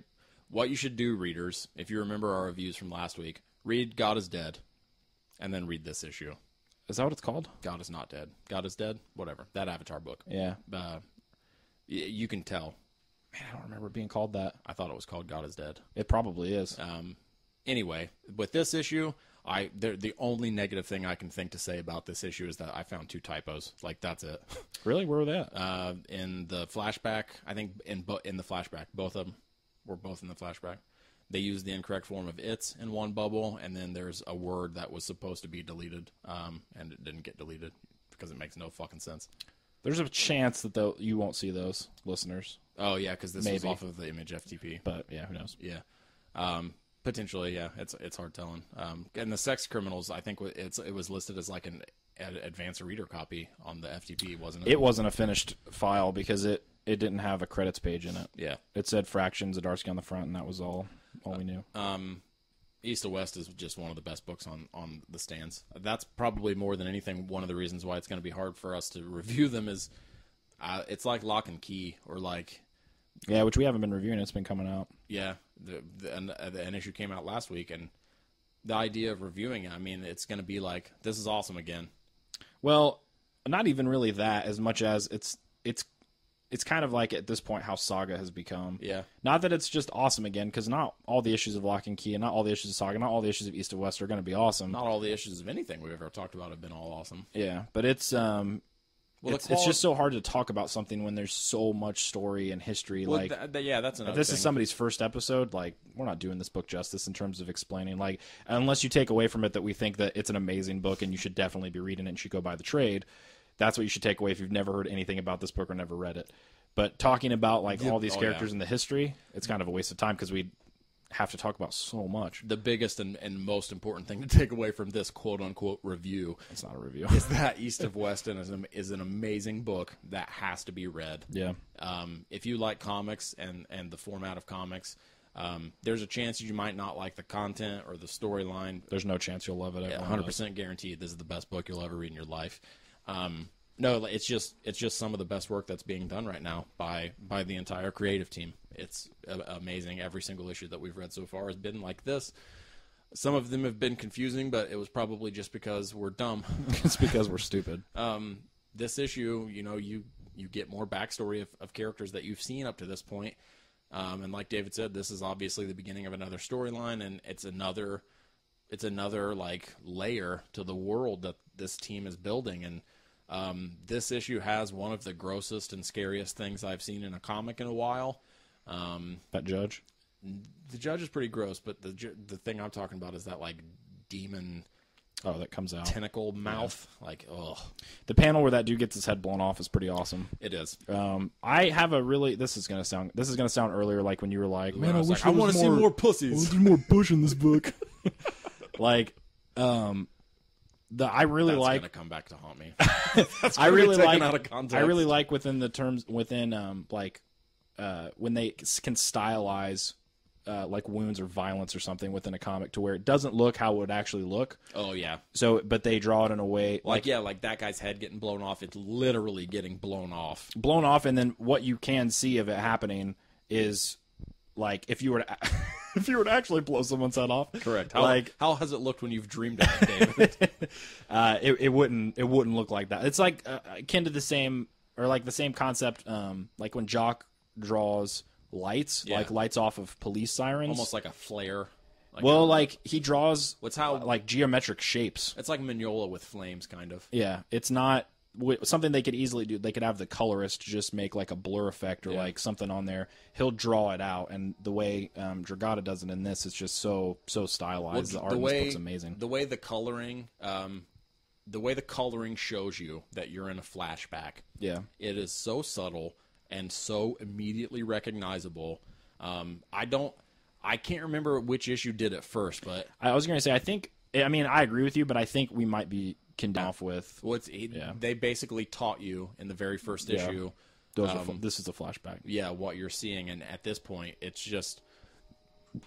what you should do, readers, if you remember our reviews from last week, read "God is Dead," and then read this issue. Is that what it's called? God is not dead. God is dead. Whatever that Avatar book. Yeah, Uh, y- you can tell. man, I don't remember it being called that. I thought it was called God is Dead. It probably is. Um, anyway, with this issue, I the the only negative thing I can think to say about this issue is that I found two typos. Like that's it. really, where were they at? Uh, in the flashback, I think in bo- in the flashback, both of them were both in the flashback. They used the incorrect form of "it's" in one bubble, and then there's a word that was supposed to be deleted, um, and it didn't get deleted because it makes no fucking sense. There's a chance that they'll, you won't see those listeners, Oh yeah, because this Maybe. off of the image FTP. but yeah, who knows? Yeah, um, potentially. Yeah, it's it's hard telling. Um, and the sex criminals, I think it's it was listed as like an advanced reader copy on the FTP, wasn't it? It wasn't a finished file because it it didn't have a credits page in it. yeah. It said Fraction's Zdarsky on the front, and that was all all we knew. um, East of West is just one of the best books on on the stands. That's probably more than anything one of the reasons why it's going to be hard for us to review them is uh, it's like Locke and Key or like Yeah, which we haven't been reviewing. It's been coming out. yeah, the, the, an, uh, an issue came out last week and the idea of reviewing it, I mean, it's going to be like this is awesome again. Well, not even really that as much as it's it's it's kind of like at this point how Saga has become. Yeah. Not that it's just awesome again, because not all the issues of Locke and Key and not all the issues of Saga, not all the issues of East of West are going to be awesome. Not all the issues of anything we've ever talked about have been all awesome. Yeah, but it's um, Well, it's, it's just so hard to talk about something when there's so much story and history. Well, like th- th- yeah, that's another. if this thing. is somebody's first episode, like we're not doing this book justice in terms of explaining. Like unless you take away from it that we think that it's an amazing book and you should definitely be reading it and should go buy the trade. That's what you should take away if you've never heard anything about this book or never read it. But talking about like all these oh, characters yeah. in the history, it's kind of a waste of time because we have to talk about so much. the biggest and, and most important thing to take away from this quote unquote review It's not a review. is that East of Weston is an, is an amazing book that has to be read. yeah. Um, if you like comics and, and the format of comics, um, there's a chance you might not like the content or the storyline. There's no chance you'll love it. Everyone 100 does. percent guaranteed this is the best book you'll ever read in your life. Um, no, it's just it's just some of the best work that's being done right now by by the entire creative team. It's a- amazing. Every single issue that we've read so far has been like this. Some of them have been confusing, but it was probably just because we're dumb. it's because we're stupid. um, this issue, you know, you you get more backstory of, of characters that you've seen up to this point. Um, and like David said, this is obviously the beginning of another storyline, and it's another it's another like layer to the world that this team is building. And um, this issue has one of the grossest and scariest things I've seen in a comic in a while. Um, That judge. the judge is pretty gross, but the the thing I'm talking about is that like demon Oh, that comes out. tentacle mouth. Like, oh, The panel where that dude gets his head blown off is pretty awesome. it is. Um, I have a really. This is gonna sound. This is gonna sound earlier, like when you were like, Man, I, was wish like, I want to see more pussies. there's more Bush in this book. like, um, the I really That's like. gonna come back to haunt me. I really like. out of context. I really like within the terms within um like, uh when they can stylize. Uh, like wounds or violence or something within a comic to where it doesn't look how it would actually look. Oh yeah, So, but they draw it in a way like, yeah, like that guy's head getting blown off. It's literally getting blown off. blown off, and then what you can see of it happening is like if you were to if you were to actually blow someone's head off. Correct. How, Like how has it looked when you've dreamed of it, uh, it, it wouldn't it wouldn't look like that. It's like uh, akin to the same or like the same concept. Um, like when Jock draws lights, Yeah. like lights off of police sirens. Almost like a flare. Like well, a- like he draws What's how- like geometric shapes. it's like Mignola with flames, kind of. Yeah, it's not w- something they could easily do. They could have the colorist just make like a blur effect or Yeah. like something on there. He'll draw it out, and the way um, Dragotta does it in this is just so so stylized. the art in this book's amazing. The way the coloring, um, the way the coloring shows you that you're in a flashback. Yeah. it is so subtle and so immediately recognizable. Um, I don't, I can't remember which issue did it first, but I was going to say, I think, I mean, I agree with you, but I think we might be off with. what's it, Yeah. they basically taught you in the very first Yeah. issue. Um, this is a flashback. yeah, what you're seeing, and at this point, it's just,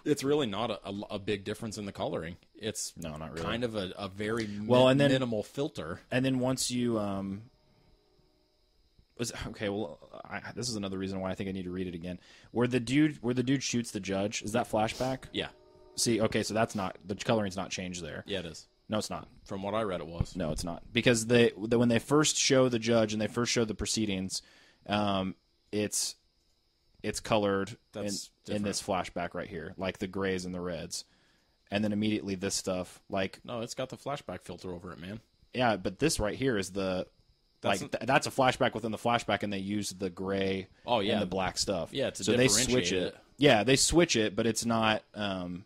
it's really not a, a, a big difference in the coloring. It's No, not really. kind of a, a very Well, mi- and then- minimal filter. And then once you, um, was okay. Well, I, this is another reason why I think I need to read it again. Where the dude, where the dude shoots the judge, is that flashback? Yeah, See, okay, so that's not the coloring's not changed there. yeah, it is. No, it's not. From what I read, it was. No, it's not because they the, when they first show the judge and they first show the proceedings, um, it's it's colored in, in this flashback right here, like the grays and the reds, and then immediately this stuff, like No, it's got the flashback filter over it, man. yeah, but this right here is the That's like th- that's a flashback within the flashback, and they use the gray Oh, yeah. and the black stuff. Yeah, to so they switch it. it. Yeah, they switch it, but it's not. Um,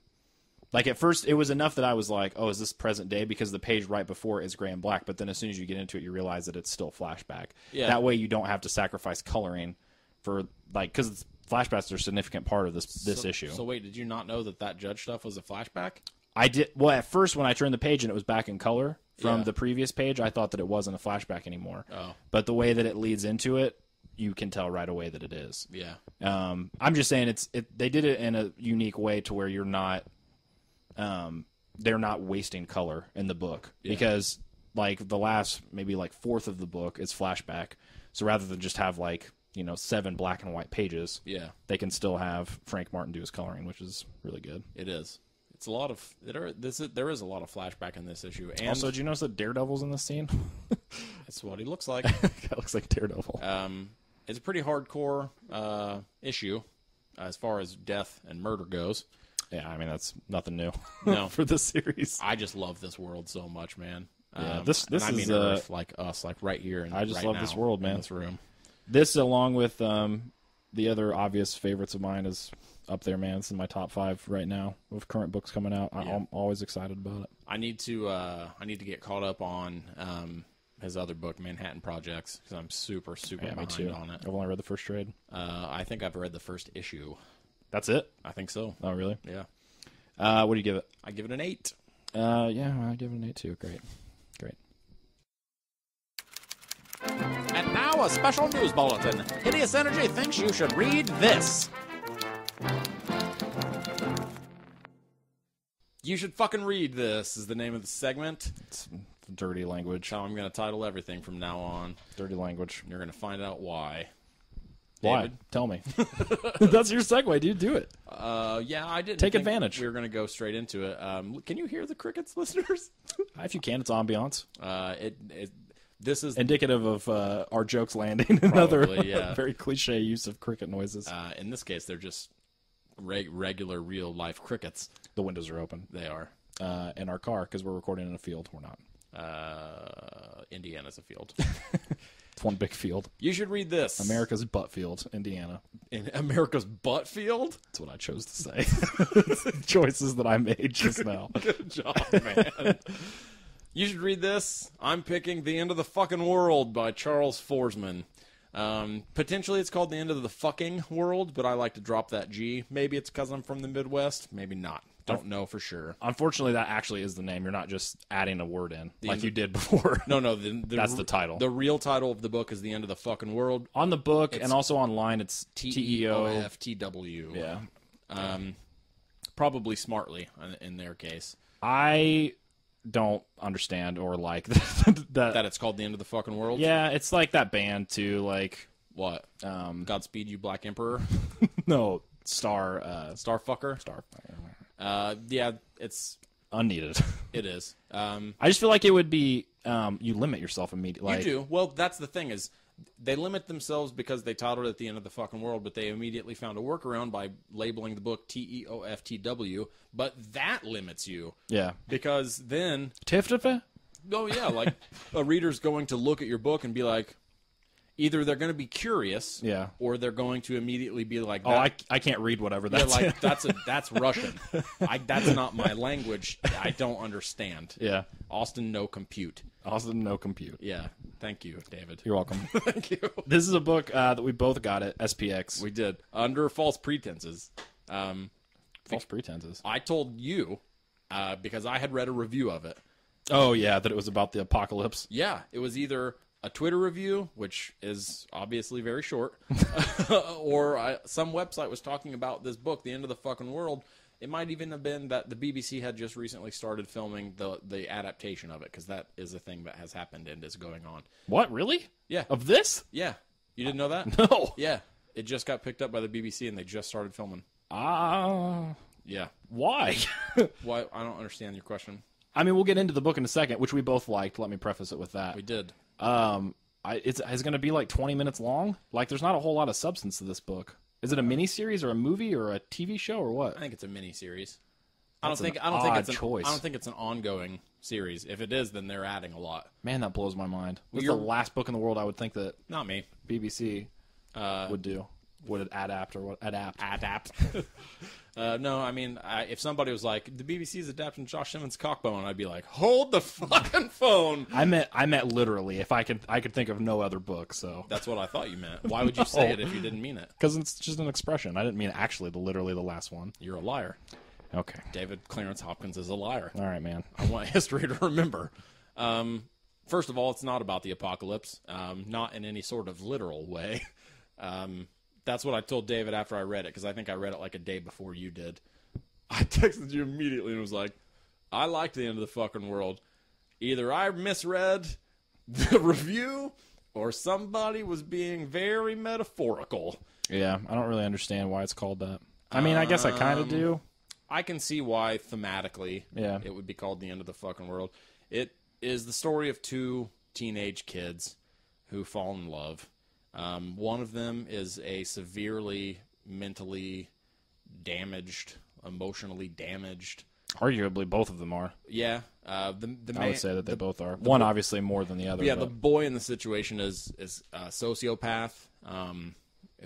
like at first, it was enough that I was like, "Oh, is this present day?" Because the page right before is gray and black. But then as soon as you get into it, you realize that it's still flashback. Yeah. That way, you don't have to sacrifice coloring for like because flashbacks are a significant part of this this so, issue. So wait, did you not know that that judge stuff was a flashback? I did well at first when I turned the page and it was back in color from Yeah. the previous page. I thought that it wasn't a flashback anymore. Oh. But the way that it leads into it, you can tell right away that it is. Yeah. Um, I'm just saying it's it. They did it in a unique way to where you're not, um, they're not wasting color in the book because like the last maybe like fourth of the book is flashback. So rather than just have like you know seven black and white pages, Yeah, they can still have Frank Martin do his coloring, which is really good. it is. It's a lot of there. This is, there is a lot of flashback in this issue, and also, did you notice that Daredevil's in this scene? that's what he looks like. that looks like Daredevil. um, it's a pretty hardcore uh, issue as far as death and murder goes. Yeah, I mean that's nothing new. No. for this series. I just love this world so much, man. Yeah, Um, this- this I is, mean uh, Earth, like us, like right here. And I just right love now this world, man. This room. This, along with um, the other obvious favorites of mine, is up there, man. It's in my top five right now with current books coming out. I, Yeah. I'm always excited about it. I need to uh, I need to get caught up on um, his other book, Manhattan Projects, because I'm super super Yeah, behind on it. I've only read the first trade. Uh, I think I've read the first issue. That's it. I think so. Oh, really? Yeah, Uh, what do you give it? I give it an eight. Uh, yeah, I give it an eight too. Great, great. And now a special news bulletin. Hideous Energy thinks you should read this. You should fucking read this is the name of the segment. It's dirty language. So I'm going to title everything from now on. Dirty language. You're going to find out why. Why? Tell me. That's your segue, dude. Do it. Uh, yeah, I didn't Take advantage. We were going to go straight into it. Um, can you hear the crickets, listeners? If you can, it's ambiance. Uh, it, it this is Indicative of uh, our jokes landing. Another yeah. very cliche use of cricket noises. uh, in this case they're just reg- regular real life crickets. the windows are open. They are. Uh, in our car because we're recording in a field. We're not. Uh, Indiana's a field. It's one big field. you should read this. America's butt field, Indiana. in America's butt field. That's what I chose to say. Choices that I made just now. Good job, man. you should read this. I'm picking The End of the Fucking World by Charles Forsman. Um, potentially it's called The End of the Fucking World, but I like to drop that G. Maybe it's because I'm from the Midwest. Maybe not. Don't know for sure. Unfortunately, that actually is the name. You're not just adding a word in like end you did before. No, no. The, the, That's the title. The real title of the book is The End of the Fucking World. On the book and also online, it's T E O. F T W. Yeah. Um, probably smartly in, in their case. I don't understand or like that. That it's called The End of the Fucking World. yeah, it's like that band too. Like, What? um, Godspeed You Black Emperor. no, Star, uh, Starfucker. Star, Uh, yeah, it's unneeded. it is. Um, I just feel like it would be, um, you limit yourself immediately. Like, you do. Well, that's the thing is they limit themselves because they titled it at the end of the fucking world, but they immediately found a workaround by labeling the book T E O F T W. But that limits you Yeah. because then Tiftifa? Oh yeah, like a reader's going to look at your book and be like, either they're going to be curious, Yeah. or they're going to immediately be like, Oh, I, I can't read whatever that's like that's a that's Russian. I, that's not my language. I don't understand. yeah. Austin, no compute. Austin, no compute. Yeah, thank you, David. You're welcome. Thank you. this is a book uh, that we both got at SPX. We did under false pretenses. Um, False pretenses. I told you uh, because I had read a review of it. Oh yeah, that it was about the apocalypse. Yeah, it was either a Twitter review, which is obviously very short, or I, some website was talking about this book, The End of the Fucking World. It might even have been that the BBC had just recently started filming the the adaptation of it because that is a thing that has happened and is going on. What really? Yeah, Of this? yeah. You didn't know that? No. Yeah, it just got picked up by the BBC and they just started filming. Ah, Yeah. why? Why? I don't understand your question. I mean, we'll get into the book in a second, which we both liked. Let me preface it with that. We did. Um, I, it's, it's going to be like 20 minutes long. Like, there's not a whole lot of substance to this book. Is it a mini series or a movie or a TV show or what? I think it's a mini series. I don't think I don't think it's an, choice. I don't think it's an ongoing series. If it is, then they're adding a lot. Man, that blows my mind. Is you're- the last book in the world I would think that Not me. BBC Uh, would do. Would it adapt or what? Adapt. adapt. uh, no, I mean, I, if somebody was like, the BBC is adapting Josh Simmons' Cockbone, I'd be like, hold the fucking phone. I meant I meant literally. If I could, I could think of no other book. So That's what I thought you meant. Why would you say it if you didn't mean it? because it's just an expression. I didn't mean actually the literally the last one. You're a liar. Okay. David Clarence Hopkins is a liar. All right, man. I want history to remember. Um, first of all, it's not about the apocalypse, um, not in any sort of literal way. Um, that's what I told David after I read it because I think I read it like a day before you did. I texted you immediately and was like, "I liked the end of the fucking world. Either I misread the review, or somebody was being very metaphorical." Yeah, I don't really understand why it's called that. I mean, I guess I kind of um, do. I can see why thematically Yeah. it would be called the end of the fucking world. It is the story of two teenage kids who fall in love. Um, one of them is a severely mentally damaged, emotionally damaged. Arguably, both of them are. Yeah, uh, the the I man, would say that they the, both are. One obviously more than the other. yeah, but- the boy in the situation is is a sociopath um,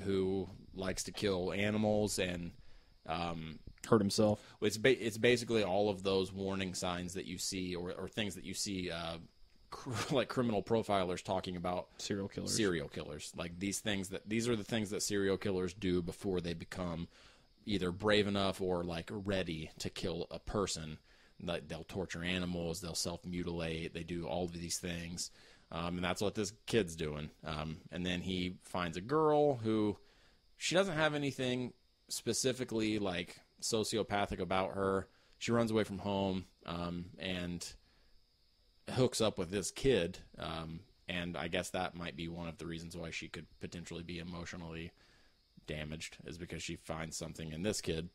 who likes to kill animals and um, hurt himself. It's ba- it's basically all of those warning signs that you see, or, or things that you see, uh, cr- like criminal profilers talking about Serial killers. serial killers. Like these things that these are the things that serial killers do before they become either brave enough or like ready to kill a person. Like they'll torture animals, they'll self mutilate, they do all of these things, um, and that's what this kid's doing. Um, and then he finds a girl who she doesn't have anything specifically like sociopathic about her. She runs away from home um, and hooks up with this kid, um, and I guess that might be one of the reasons why she could potentially be emotionally damaged, is because she finds something in this kid.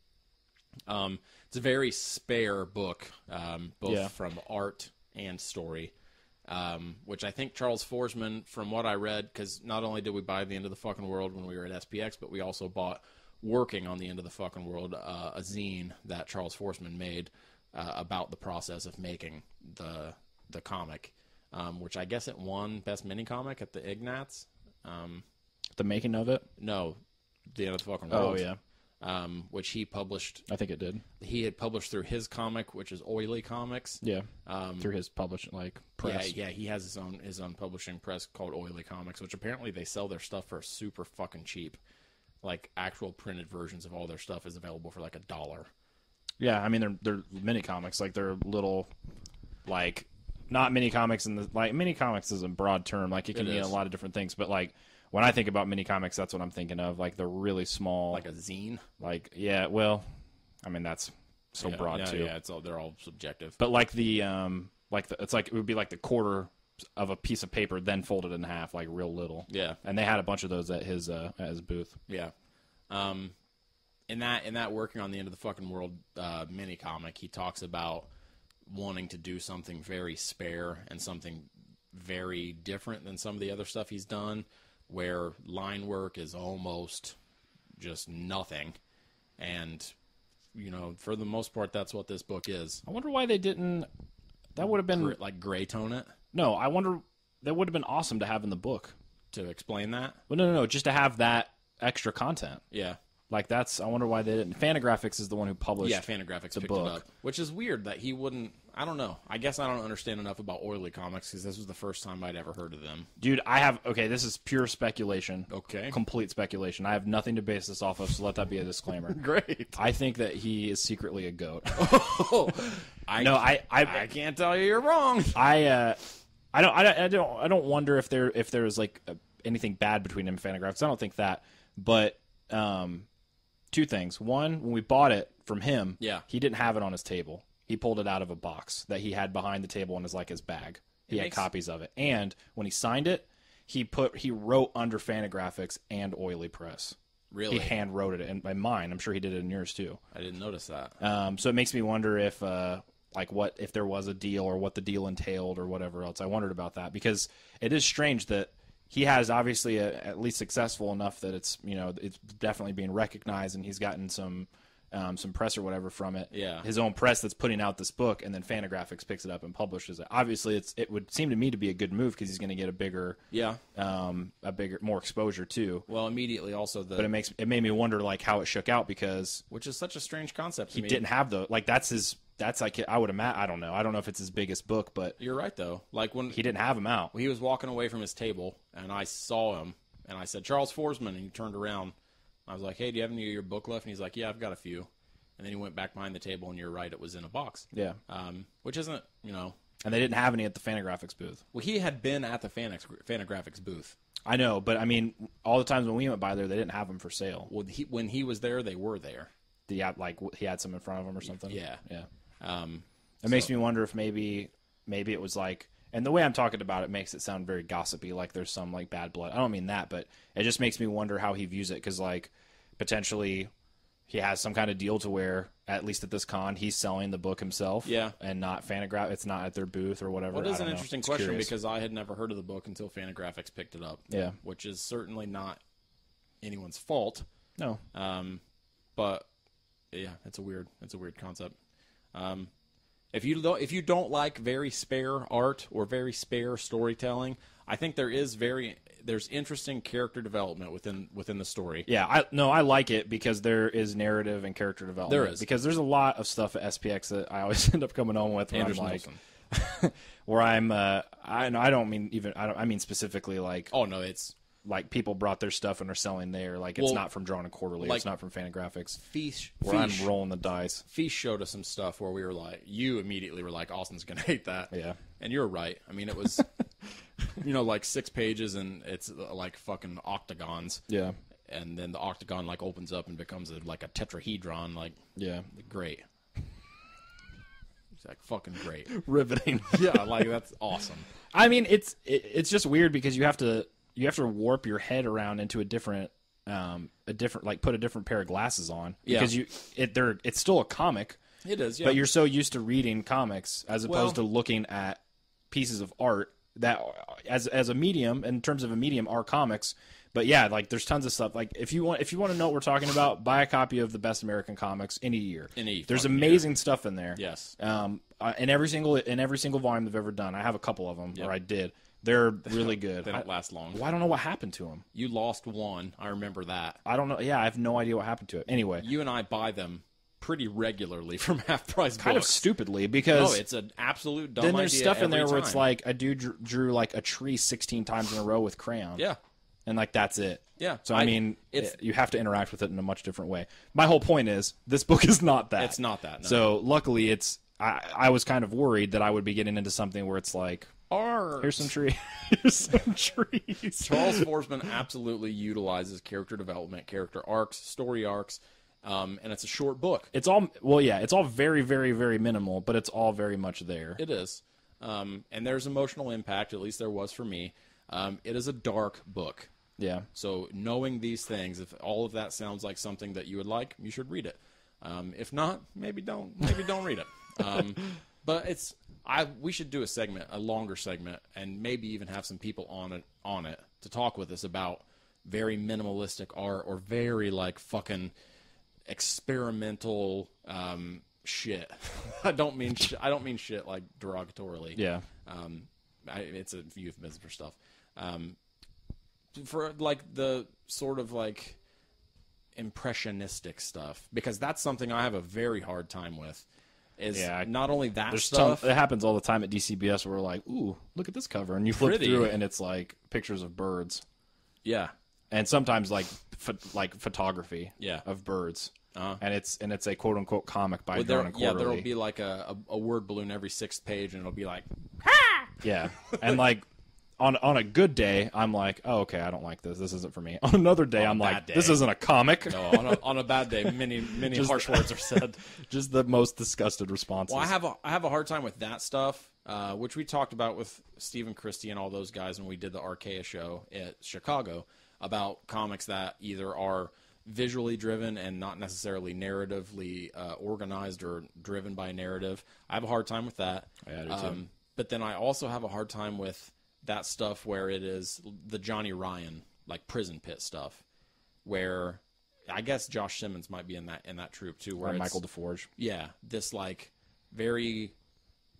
Um, it's a very spare book, um, both Yeah. from art and story. Um, which I think Charles Forsman, from what I read, because not only did we buy the end of the fucking world when we were at SPX, but we also bought working on the end of the fucking world uh, a zine that Charles Forsman made uh, about the process of making the the comic, um, which I guess it won best mini comic at the Ignatz. Um, The making of it. no, the end of the fucking Oh yeah, um, which he published. I think it did. He had published through his comic, which is Oily Comics. Yeah, Um, through his publishing like press. Yeah, yeah, he has his own his own publishing press called Oily Comics, which apparently they sell their stuff for super fucking cheap. Like actual printed versions of all their stuff is available for like a dollar. Yeah, I mean they're they're mini comics, like they're little, like not mini comics in the like mini comics is a broad term, like it can It mean is. a lot of different things. But like when I think about mini comics, that's what I'm thinking of, like they're really small, Like a zine. like yeah, well, I mean that's so yeah, broad yeah, too. Yeah, it's all they're all subjective. But like the um like the, it's like it would be like the quarter of a piece of paper then folded in half, like real little. Yeah. And they had a bunch of those at his uh at his booth. Yeah. Um, in that in that working on the end of the fucking world uh, mini comic, he talks about wanting to do something very spare and something very different than some of the other stuff he's done, where line work is almost just nothing, and you know for the most part that's what this book is. I wonder why they didn't that would have been Gr- like gray tone it no. I wonder that would have been awesome to have in the book. to explain that. Well, no, no, no, just to have that extra content. Yeah. Like that's I wonder why they didn't. Fantagraphics is the one who published. Yeah, Fantagraphics picked book. it up, which is weird that he wouldn't. I don't know. I guess I don't understand enough about Oily Comics because this was the first time I'd ever heard of them. Dude, I have okay. This is pure speculation. Okay. complete speculation. I have nothing to base this off of, so let that be a disclaimer. Great. I think that he is secretly a goat. I no, I, I, I can't tell you you're wrong. I, uh, I don't, I don't, I don't, I don't wonder if there, if there's like uh, anything bad between him and Fantagraphics. I don't think that, but um, two things. One, when we bought it from him, Yeah. he didn't have it on his table. He pulled it out of a box that he had behind the table in his like his bag. He had makes- copies of it, and when he signed it, he put he wrote under Fantagraphics and Oily Press. Really, He hand wrote it in by mine. I'm sure he did it in yours too. I didn't notice that. Um, so it makes me wonder if, uh, like, what if there was a deal or what the deal entailed or whatever else. I wondered about that because it is strange that he has obviously a, at least successful enough that it's you know it's definitely being recognized and he's gotten some um, some press or whatever from it. Yeah. his own press that's putting out this book and then Fantagraphics picks it up and publishes it. Obviously, it's it would seem to me to be a good move because he's going to get a bigger Yeah. um, a bigger more exposure too. Well, immediately also the But it makes it made me wonder like how it shook out because which is such a strange concept. To he me. didn't have the like that's his that's like I would imagine I don't know I don't know if it's his biggest book but You're right though. Like when he didn't have him out he was walking away from his table, and I saw him, and I said Charles Forsman, and he turned around. I was like, "Hey, do you have any of your book left?" And he's like, "Yeah, I've got a few." And then he went back behind the table, and you're right, it was in a box. yeah Um, which isn't, you know, and they didn't have any at the Fantagraphics booth well, he had been at the Fanax, Fanagraphics booth. I know but I mean all the times when we went by there they didn't have them for sale Well, he, when he was there, they were there. the had like he had some in front of him or something Yeah. yeah Um, it makes me wonder if maybe maybe it was like and the way I'm talking about it makes it sound very gossipy like there's some like bad blood I don't mean that but it just makes me wonder how he views it because like potentially he has some kind of deal to where at least at this con he's selling the book himself Yeah. and not Fantagraph it's not at their booth or whatever Well, it an know. interesting It's question curious. because I had never heard of the book until Fanagraphics picked it up. Yeah. Which is certainly not anyone's fault. no Um, but yeah, it's a weird, it's a weird concept. Um, if you don't, if you don't like very spare art or very spare storytelling, I think there is very there's interesting character development within within the story. Yeah, I no, I like it because there is narrative and character development. There is. because there's a lot of stuff at SPX that I always end up coming home with where Anders I'm like, where I'm, uh, I no, I don't mean even, I don't, I mean specifically like, Oh no, it's like people brought their stuff and are selling there. Like it's Well, not from Drawn and Quarterly, like- it's not from Fantagraphics. Fish. Where Fish, I'm rolling the dice. Fish showed us some stuff where we were like, you immediately were like, Austin's gonna hate that. Yeah. and you're right. I mean, it was, you know, like six pages and it's uh, like fucking octagons. Yeah, and then the octagon like opens up and becomes a, like a tetrahedron like yeah, great it's like fucking great riveting. yeah like that's awesome I mean, it's it, it's just weird because you have to you have to warp your head around into a different um a different like put a different pair of glasses on. Yeah. because you it they're it's still a comic. It is yeah. But you're so used to reading comics as opposed Well- to looking at pieces of art that as as a medium in terms of a medium are comics. But yeah like there's tons of stuff. Like if you want if you want to know what we're talking about buy a copy of the best american comics any year. Any there's amazing stuff in there. Yes. Um in every single in every single volume they've ever done i have a couple of them or i did they're really good they don't I, last long well, I don't know what happened to them you lost one i remember that i don't know yeah i have no idea what happened to it anyway you and i buy them pretty regularly from half price kind of books. stupidly no because oh, it's an absolute dumb then there's stuff in there where it's like a dude drew, drew like a tree 16 times in a row with crayon. yeah And like that's it. Yeah, So I, I- mean, it- you have to interact with it in a much different way. My whole point is this book is not that. It's not that, no. So luckily, it's. I, I was kind of worried that I would be getting into something where it's like, Art. here's some tree, here's some trees. Charles Forsman absolutely utilizes character development, character arcs, story arcs, um, and it's a short book. It's all well, yeah. It's all very, very, very minimal, but it's all very much there. It is. Um, and there's emotional impact, at least there was for me. Um, it is a dark book. yeah. So knowing these things, if all of that sounds like something that you would like, you should read it. Um, if not, maybe don't. Maybe don't read it. But it's I. We should do a segment, a longer segment, and maybe even have some people on it on it to talk with us about very minimalistic art or very like fucking experimental um, shit. I don't mean sh- I don't mean shit like derogatorily. Yeah. Um, I, it's a euphemism for stuff. Um, for like the sort of like impressionistic stuff because that's something I have a very hard time with. Is Yeah, I- not only that There's stuff. some, it happens all the time at DCBS where we're like, ooh, look at this cover, and you flip Pretty. through it and it's like pictures of birds, yeah, and sometimes like pho- like photography, Yeah. of birds, Uh-huh. and it's and it's a quote unquote comic by But Drawn there, and yeah, Quarterly. there will be like a, a, a word balloon every sixth page, and it'll be like, ha Yeah, and like on on a good day, I'm like, oh, okay, I don't like this. This isn't for me. On another day, On I'm like, day. this isn't a comic. no, on a, on a bad day, many many Just- harsh words are said. Just the most disgusted responses. Well, I have a I have a hard time with that stuff, uh, which we talked about with Stephen Christy and all those guys when we did the Archaia show at Chicago about comics that either are visually driven and not necessarily narratively uh, organized or driven by narrative. I have a hard time with that. I do too. Um, but then I also have a hard time with that stuff where it is the Johnny Ryan like prison pit stuff, where I guess Josh Simmons might be in that in that troop too. Where Michael DeForge. yeah, this like very,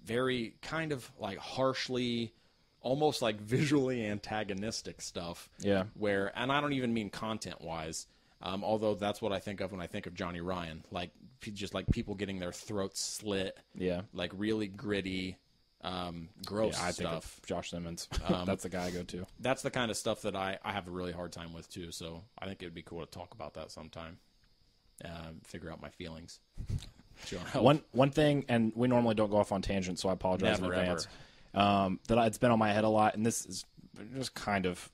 very kind of like harshly, almost like visually antagonistic stuff. Yeah. Where, and I don't even mean content wise, um, although that's what I think of when I think of Johnny Ryan. Like, just like people getting their throats slit, Yeah. like really gritty, um, gross Yeah, I think stuff. of Josh Simmons. Um, That's the guy I go to. That's the kind of stuff that I, I have a really hard time with too. So I think it'd be cool to talk about that sometime. Um, figure out my feelings. Sure. One one thing, and we normally don't go off on tangents, so I apologize Never, in advance. Um, that I- it's been on my head a lot, and this is just kind of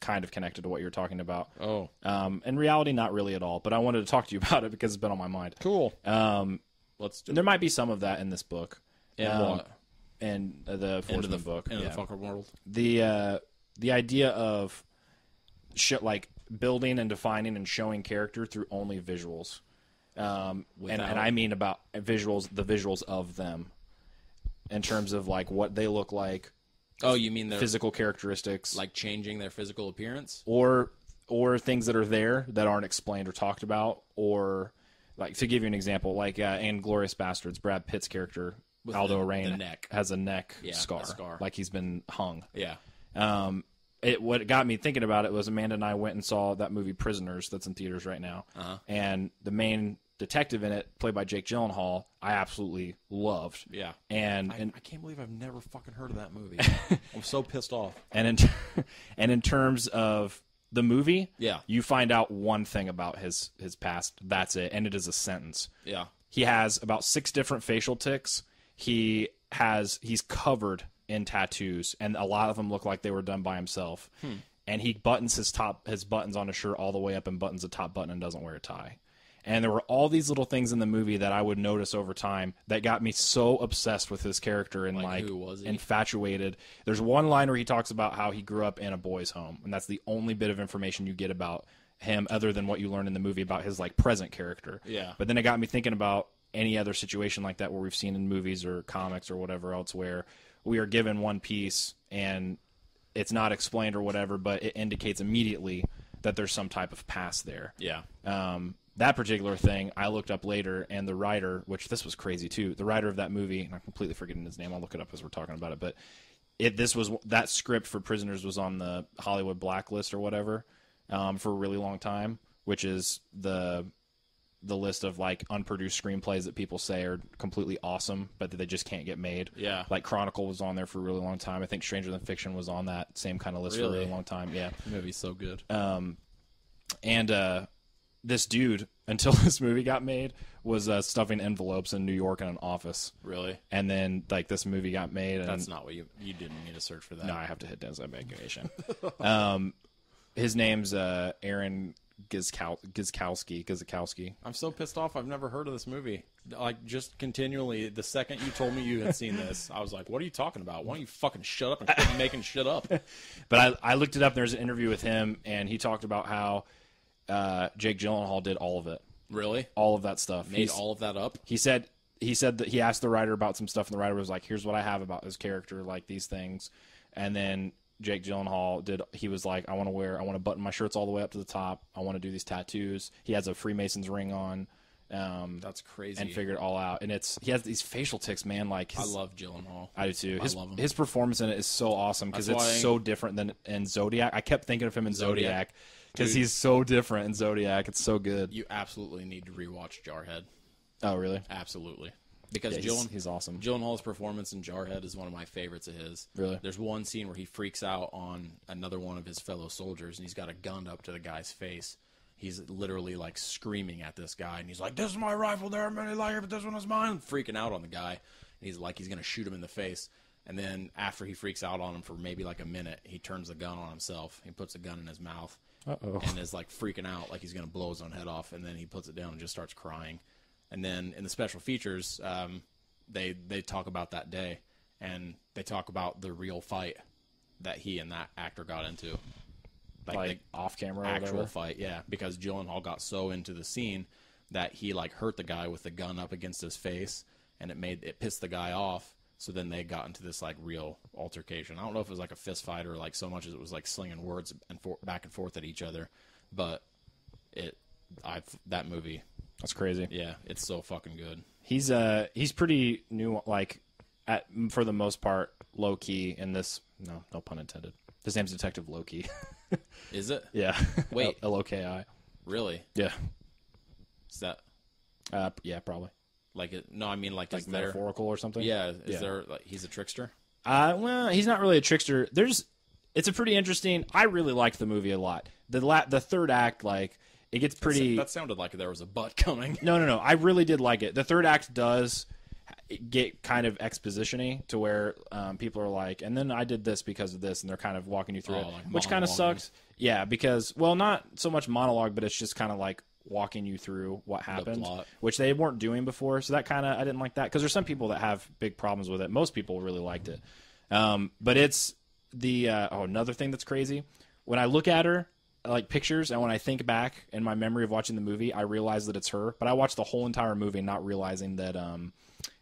kind of connected to what you're talking about. Oh, Um, in reality, not really at all. But I wanted to talk to you about it because it's been on my mind. cool. Um, Let's do there might be some of that in this book, And um? And uh, the Into of the book. Into yeah. the fucker world. the uh, the idea of shit like building and defining and showing character through only visuals, um, and, Without- and I mean about visuals, the visuals of them, in terms of like what they look like, Oh, you mean they're physical characteristics, like changing their physical appearance? or or things that are there that aren't explained or talked about, or like to give you an example, like uh, in Glorious Bastards, Brad Pitt's character With Aldo the- Raine the neck. has a neck Yeah, a scar, scar. like he's been hung. Yeah. Um, it what got me thinking about it was Amanda and I went and saw that movie Prisoners that's in theaters right now, Uh-huh. and the main detective in it, played by Jake Gyllenhaal, I absolutely loved. Yeah. And I, and I can't believe I've never fucking heard of that movie. I'm so pissed off. and in and in terms of the movie, Yeah. you find out one thing about his his past. That's it, and it is a sentence. Yeah. He has about six different facial ticks. He has he's covered in tattoos, and a lot of them look like they were done by himself. Hmm. And he buttons his top his buttons on his shirt all the way up, and buttons the top button and doesn't wear a tie. And there were all these little things in the movie that I would notice over time that got me so obsessed with his character and Like like, who was he? infatuated. There's one line where he talks about how he grew up in a boys' home, and that's the only bit of information you get about him, other than what you learn in the movie about his like present character. Yeah. But then it got me thinking about any other situation like that where we've seen in movies or comics or whatever else where we are given one piece and it's not explained or whatever, but it indicates immediately that there's some type of past there Yeah. um, that particular thing I looked up later, and the writer, which this was crazy too, the writer of that movie, and I'm completely forgetting his name. I'll look it up as we're talking about it. But it this was that script for Prisoners was on the Hollywood blacklist or whatever um, for a really long time, which is the the list of like unproduced screenplays that people say are completely awesome, but that they just can't get made. Yeah. like Chronicle was on there for a really long time. I think Stranger Than Fiction was on that same kind of list for a Really? really long time. Yeah The movie's so good. Um, and uh, this dude until this movie got made was uh, stuffing envelopes in New York in an office, really? and then like this movie got made, and That's not what you you didn't need to search for that. no, I have to hit designation. um, his name's uh, Aaron Gizkow- Gizkowski. Gizkowski. I'm so pissed off. I've never heard of this movie. Like just continually, the second you told me you had seen this, I was like, "What are you talking about? Why don't you fucking shut up and quit making shit up?" But I, I looked it up. and There's an interview with him, and he talked about how uh, Jake Gyllenhaal did all of it, Really? all of that stuff. Made He's- all of that up? he said he said that he asked the writer about some stuff, and the writer was like, "Here's what I have about his character, like these things," and then Jake Gyllenhaal did. He was like, "I want to wear, I want to button my shirts all the way up to the top. I want to do these tattoos." He has a Freemason's ring on, um, That's crazy. and figured it all out. And it's he has these facial ticks, man. Like I his, love Gyllenhaal. I do too. His, love him. his performance in it is so awesome because it's why- so different than in Zodiac. I kept thinking of him in Zodiac. Zodiac because he's so different in Zodiac. It's so good. You absolutely need to rewatch Jarhead. Oh, really? Absolutely, because Yeah, he's, he's awesome. Gyllenhaal's performance in Jarhead is one of my favorites of his. Really? There's one scene where he freaks out on another one of his fellow soldiers, and he's got a gun up to the guy's face. He's literally like screaming at this guy, and he's like, "This is my rifle. There are many like it, but this one is mine." Freaking out on the guy, and he's like, he's gonna shoot him in the face. And then after he freaks out on him for maybe like a minute, he turns the gun on himself. He puts a gun in his mouth Uh-oh. and is like freaking out, like he's gonna blow his own head off. And then he puts it down and just starts crying. And then in the special features, um, they they talk about that day, and they talk about the real fight that he and that actor got into, Like off camera, actual fight. Yeah, because Gyllenhaal got so into the scene that he like hurt the guy with the gun up against his face, and it made it pissed the guy off. So then they got into this like real altercation. I don't know if it was like a fist fight or like so much as it was like slinging words and for, back and forth at each other, but it I that movie, That's crazy. yeah, it's so fucking good. He's uh he's pretty new, like at for the most part, low key in this. No, no pun intended. His name's Detective Loki. Is it yeah. Wait. L O K I. really? Yeah. Is that Uh, yeah, probably. like it? No, I mean like, Like there? metaphorical or something. Yeah, is Yeah. there like he's a trickster? Uh, well, he's not really a trickster. There's, it's a pretty interesting. I really liked the movie a lot. The la- the third act, like, it gets pretty. That sounded like there was a butt coming. no, no, no. I really did like it. The third act does get kind of expositiony to where um, people are like, and then I did this because of this, and they're kind of walking you through Oh, it, like which kind of sucks. Yeah, because well, not so much monologue, but it's just kind of like walking you through what happened, plot. which they weren't doing before. So that kind of I didn't like that because there's some people that have big problems with it. Most people really liked it, um, but it's the uh, oh another thing that's crazy when I look at her like pictures and when I think back in my memory of watching the movie, I realize that it's her. But I watched the whole entire movie not realizing that um,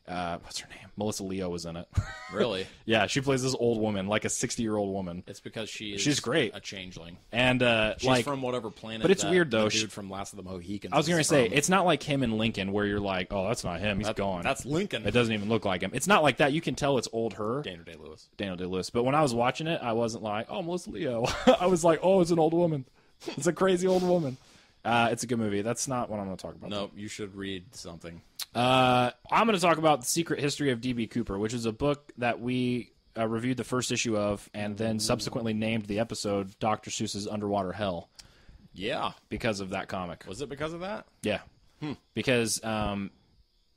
uh, what's her name? Melissa Leo was in it. really? yeah, she plays this old woman, like a 60 year old woman. It's because she is She's great. a changeling. And uh, She's like, from whatever planet. but it's that weird, though. The She- dude from Last of the Mohicans. I was going gonna say, it's not like him and Lincoln where you're like, oh, that's not him. He's gone. That's Lincoln. it doesn't even look like him. It's not like that. You can tell it's old her, Daniel Day Lewis. Daniel Day Lewis. But when I was watching it, I wasn't like, oh, Melissa Leo. I was like, oh, it's an old woman. It's a crazy old woman. Uh, it's a good movie. That's not what I'm going to talk about. No, you should read something. Uh, I'm going to talk about the Secret History of DB Cooper, which is a book that we uh, reviewed the first issue of, and then subsequently named the episode "Dr. Seuss's Underwater Hell" Yeah. because of that comic. Was it because of that? Yeah, because um,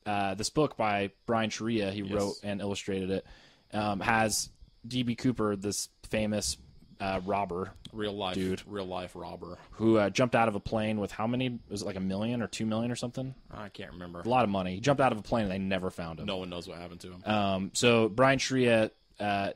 uh, this book by Brian Churilla, he wrote and illustrated it, um, has DB Cooper, this famous uh, robber Real life, Dude. Real life robber. who uh, jumped out of a plane with how many? Was it like a million or two million or something? I can't remember. A lot of money. He jumped out of a plane and they never found him. No one knows what happened to him. Um, so Brian Churilla uh,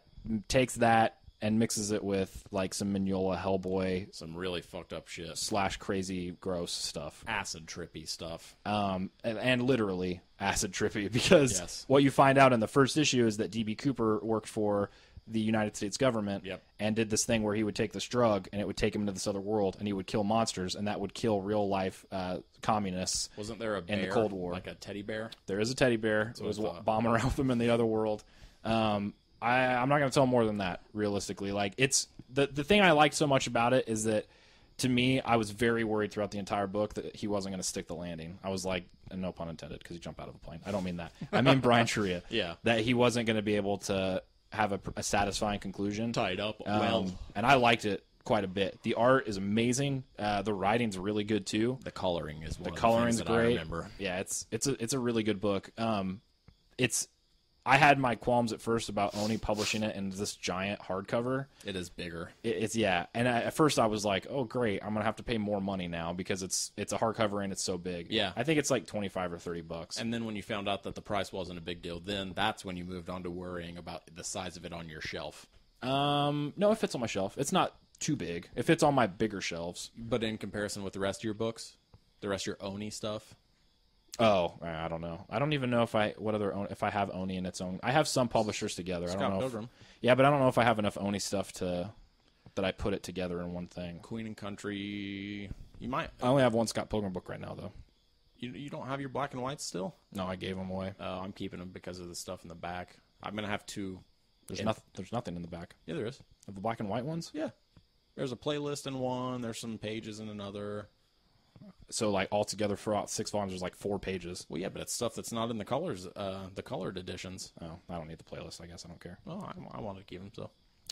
takes that and mixes it with like some Mignola Hellboy Some really fucked up shit. slash crazy gross stuff. Acid trippy stuff. Um, and, and literally acid trippy because Yes. what you find out in the first issue is that DB Cooper worked for the United States government Yep. and did this thing where he would take this drug and it would take him into this other world and he would kill monsters and that would kill real life uh, communists. Wasn't there a bear the Cold War. like a teddy bear? There is a teddy bear what was thought. bombing around them in the other world. Um, I, I'm not going to tell more than that. Realistically, like it's the the thing I liked so much about it is that to me, I was very worried throughout the entire book that he wasn't going to stick the landing. I was like, and no pun intended, because he jumped out of a plane. I don't mean that. I mean Brian Churilla. Yeah. that he wasn't going to be able to have a, a satisfying conclusion. Tied up. Um, well, and I liked it quite a bit. The art is amazing. Uh, the writing's really good too the coloring is one the of the coloring's I great. Yeah, it's it's a it's a really good book. Um, it's I had my qualms at first about Oni publishing it in this giant hardcover. It is bigger. It, it's yeah, and I, at first I was like, oh great, I'm gonna have to pay more money now because it's it's a hardcover and it's so big. Yeah. I think it's like twenty five or thirty bucks. And then when you found out that the price wasn't a big deal, then that's when you moved on to worrying about the size of it on your shelf. um, no, it fits on my shelf. It's not too big. It fits on my bigger shelves. But in comparison with the rest of your books, the rest of your Oni stuff, Oh, I don't know. I don't even know if I what other if I have Oni in its own. I have some publishers together. I Scott don't know. if- Pilgrim. yeah, but I don't know if I have enough Oni stuff to that I put it together in one thing. Queen and Country, you might I only have one Scott Pilgrim book right now, though. You you don't have your black and whites still? No, I gave them away. Uh, I'm keeping them because of the stuff in the back. I'm gonna have two. There's in- nothing. There's nothing in the back Yeah, there is. of the black and white ones. Yeah. There's a playlist in one. There's some pages in another. So like altogether throughout six volumes, there's like four pages. Well, yeah, but it's stuff that's not in the colors, uh, the colored editions. Oh, I don't need the playlist. I guess I don't care. Oh, I, I wanted to keep them, so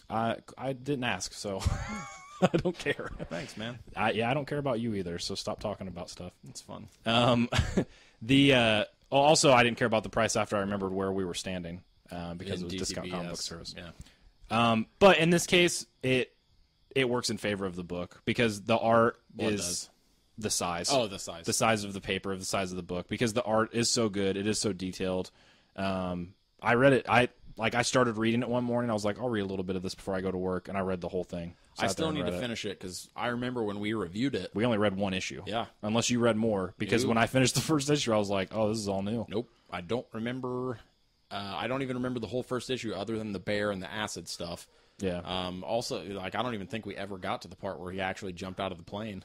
I I didn't ask, so I don't care. thanks, man. I, yeah, I don't care about you either. So stop talking about stuff. It's fun. Um, the uh, oh, also I didn't care about the price after I remembered where we were standing uh, because In it was discount comic book service. Yeah. Um, but in this case, it it works in favor of the book because the art Well, is does. The size. Oh, the size. the size of the paper, the size of the book, because the art is so good. It is so detailed. Um, I read it. I like. I started reading it one morning. I was like, I'll read a little bit of this before I go to work, and I read the whole thing. I Sat still need to it. finish it because I remember when we reviewed it. We only read one issue. Yeah. Unless you read more, because when I finished the first issue, I was like, oh, this is all new. Nope, I don't remember. Uh, I don't even remember the whole first issue, other than the bear and the acid stuff. Yeah. Um, also, like I don't even think we ever got to the part where he actually jumped out of the plane.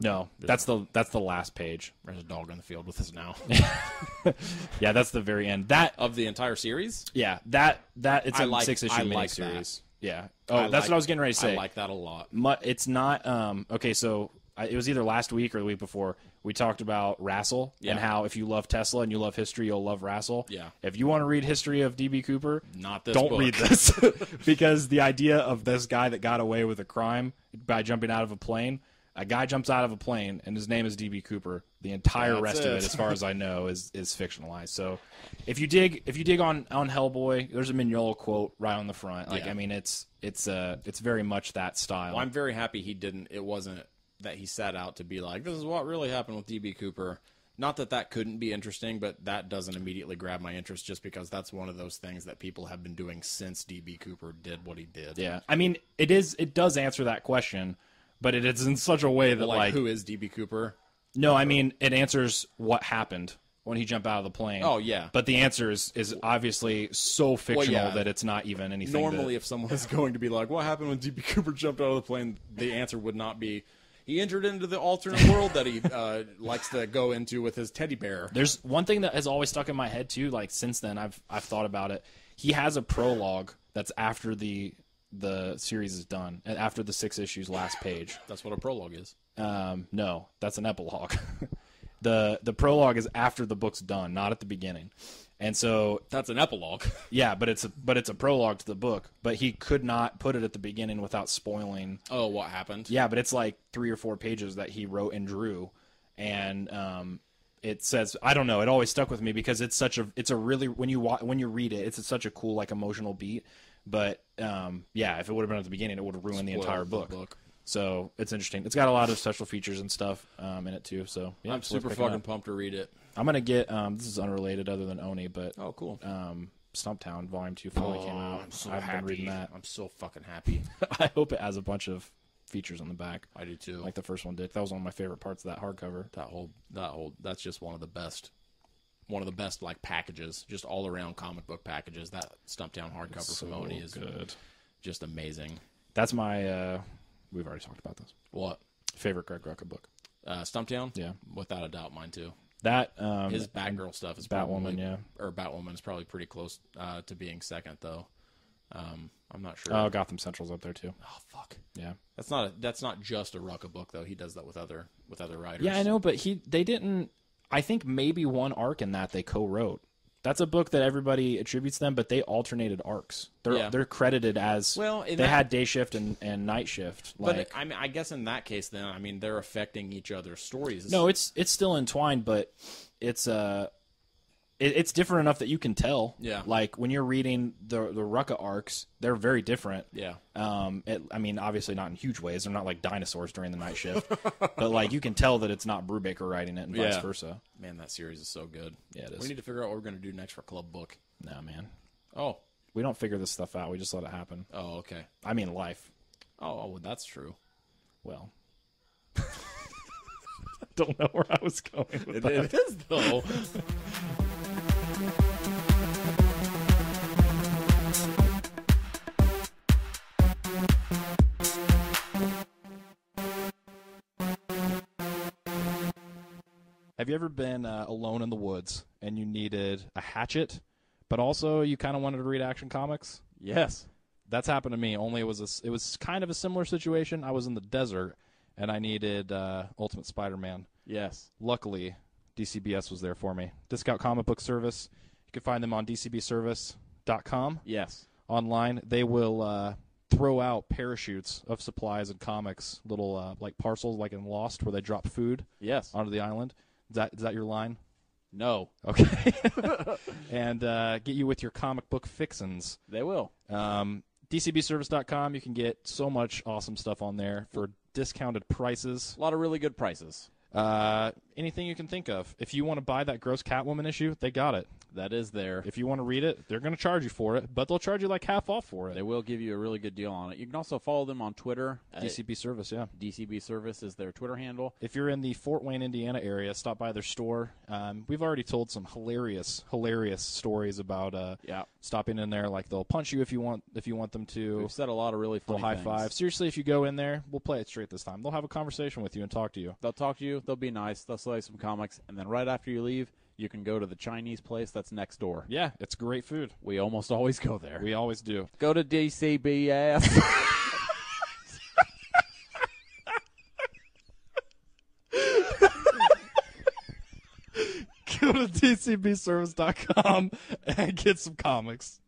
No, that's the that's the last page. There's a dog in the field with us now. Yeah, that's the very end. That of the entire series, yeah, that that it's I a like- six issue I like miniseries. Yeah. Oh, I that's like- what I was getting ready to say. I like that a lot. mu- it's not um okay so I, it was either last week or the week before we talked about RASL Yeah. and how if you love Tesla and you love history you'll love RASL. Yeah. If you want to read history of DB Cooper, Not this don't book. read this because the idea of this guy that got away with a crime by jumping out of a plane, a guy jumps out of a plane and his name is DB Cooper. The entire That's rest of it. it as far as I know is is fictionalized. So if you dig if you dig on on Hellboy, there's a Mignola quote right on the front. Like Yeah. I mean it's it's uh it's very much that style. Well, I'm very happy he didn't. It wasn't that he set out to be like, this is what really happened with DB Cooper. Not that that couldn't be interesting, but that doesn't immediately grab my interest just because that's one of those things that people have been doing since DB Cooper did what he did. Yeah, I mean, it is. It does answer that question, but it is in such a way that, Like, like, who is DB Cooper? no, I mean, it answers what happened when he jumped out of the plane. Oh, yeah. but the answer is is obviously so fictional yeah. that it's not even anything. Normally, that, if someone is going to be like, what happened when DB Cooper jumped out of the plane, the answer would not be, he entered into the alternate world that he uh, likes to go into with his teddy bear. there's one thing that has always stuck in my head too. Like since then, I've I've thought about it. He has a prologue that's after the the series is done after the six issues last page. That's what a prologue is. Um, no, that's an epilogue. the the prologue is after the book's done, not at the beginning. And so That's an epilogue. Yeah, but it's a but it's a prologue to the book. But he could not put it at the beginning without spoiling. oh, what happened? Yeah, but it's like three or four pages that he wrote and drew, and um, it says I don't know. It always stuck with me because it's such a it's a really when you wa- when you read it, it's such a cool like emotional beat. But um, yeah, if it would have been at the beginning, it would have ruined the Spoiled entire book. book. So it's interesting. It's got a lot of special features and stuff um, in it too. So yeah, I'm super fucking up. pumped to read it. I'm gonna get um, this is unrelated other than Oni, but Oh, cool. um, Stumptown Volume Two finally came out. I'm so I've happy. been reading that. I'm so fucking happy. I hope it has a bunch of features on the back, I do too. like the first one did. That was one of my favorite parts of that hardcover. that whole that whole that's just one of the best one of the best like packages, just all around comic book packages. That Stumptown hardcover from Oni is good. just amazing. That's my. Uh, we've already talked about this. What? Favorite Greg Rucka book. Uh, Stumptown? Yeah. Without a doubt, mine too. That um, His Batgirl stuff is Batwoman, probably, yeah. or Batwoman is probably pretty close uh, to being second though. Um, I'm not sure. Oh, Gotham Central's up there too. oh fuck, Yeah. that's not a, that's not just a Rucka book though. He does that with other with other writers. Yeah, I know, but he they didn't. I think maybe one arc in that they co-wrote. That's a book that everybody attributes them, but they alternated arcs. They're Yeah. they're credited as Well, they that- had day shift and, and night shift. But Like I mean, I guess in that case, then I mean they're affecting each other's stories. no, it's it's still entwined, but it's uh it, it's different enough that you can tell. Yeah. Like when you're reading the the Rucka arcs, they're very different. yeah. Um, it, I mean, obviously not in huge ways. They're not like dinosaurs during the night shift, but like you can tell that it's not Brubaker writing it and vice Yeah. versa. Man, that series is so good. Yeah, it is. We need to figure out what we're going to do next for Club Book. No, man, Oh, we don't figure this stuff out. We just let it happen. oh, okay. I mean, life. Oh, oh well, that's true. Well, don't know where I was going with that. it is though. Have you ever been uh, alone in the woods and you needed a hatchet, but also you kind of wanted to read action comics? Yes. That's happened to me. Only it was a it was kind of a similar situation. I was in the desert and I needed uh, Ultimate Spider-Man. Yes. Luckily, DCBS was there for me. Discount comic book service. You can find them on dcbservice.com Yes. online. They will uh, throw out parachutes of supplies and comics, little uh, like parcels, like in Lost, where they drop food Yes. onto the island. Is that is that your line? No. Okay. and uh, get you with your comic book fixins. They will. Um, DCBService.com. You can get so much awesome stuff on there for discounted prices. A lot of really good prices. Uh, anything you can think of. If you want to buy that gross Catwoman issue, they got it. That is there. If you want to read it, they're going to charge you for it, but they'll charge you like half off for it. They will give you a really good deal on it. You can also follow them on Twitter. Uh, DCB Service, yeah. DCB Service is their Twitter handle. If you're in the Fort Wayne, Indiana area, stop by their store. Um, we've already told some hilarious, hilarious stories about uh, Yeah. stopping in there. Like they'll punch you if you want if you want them to. We've said a lot of really They'll high things. five. Seriously, if you go in there, we'll play it straight this time. They'll have a conversation with you and talk to you. They'll talk to you. They'll be nice. They'll sell you some comics, and then right after you leave, you can go to the Chinese place that's next door. Yeah, it's great food. We almost always go there. We always do. go to DCBS. Go to DCBService.com and get some comics.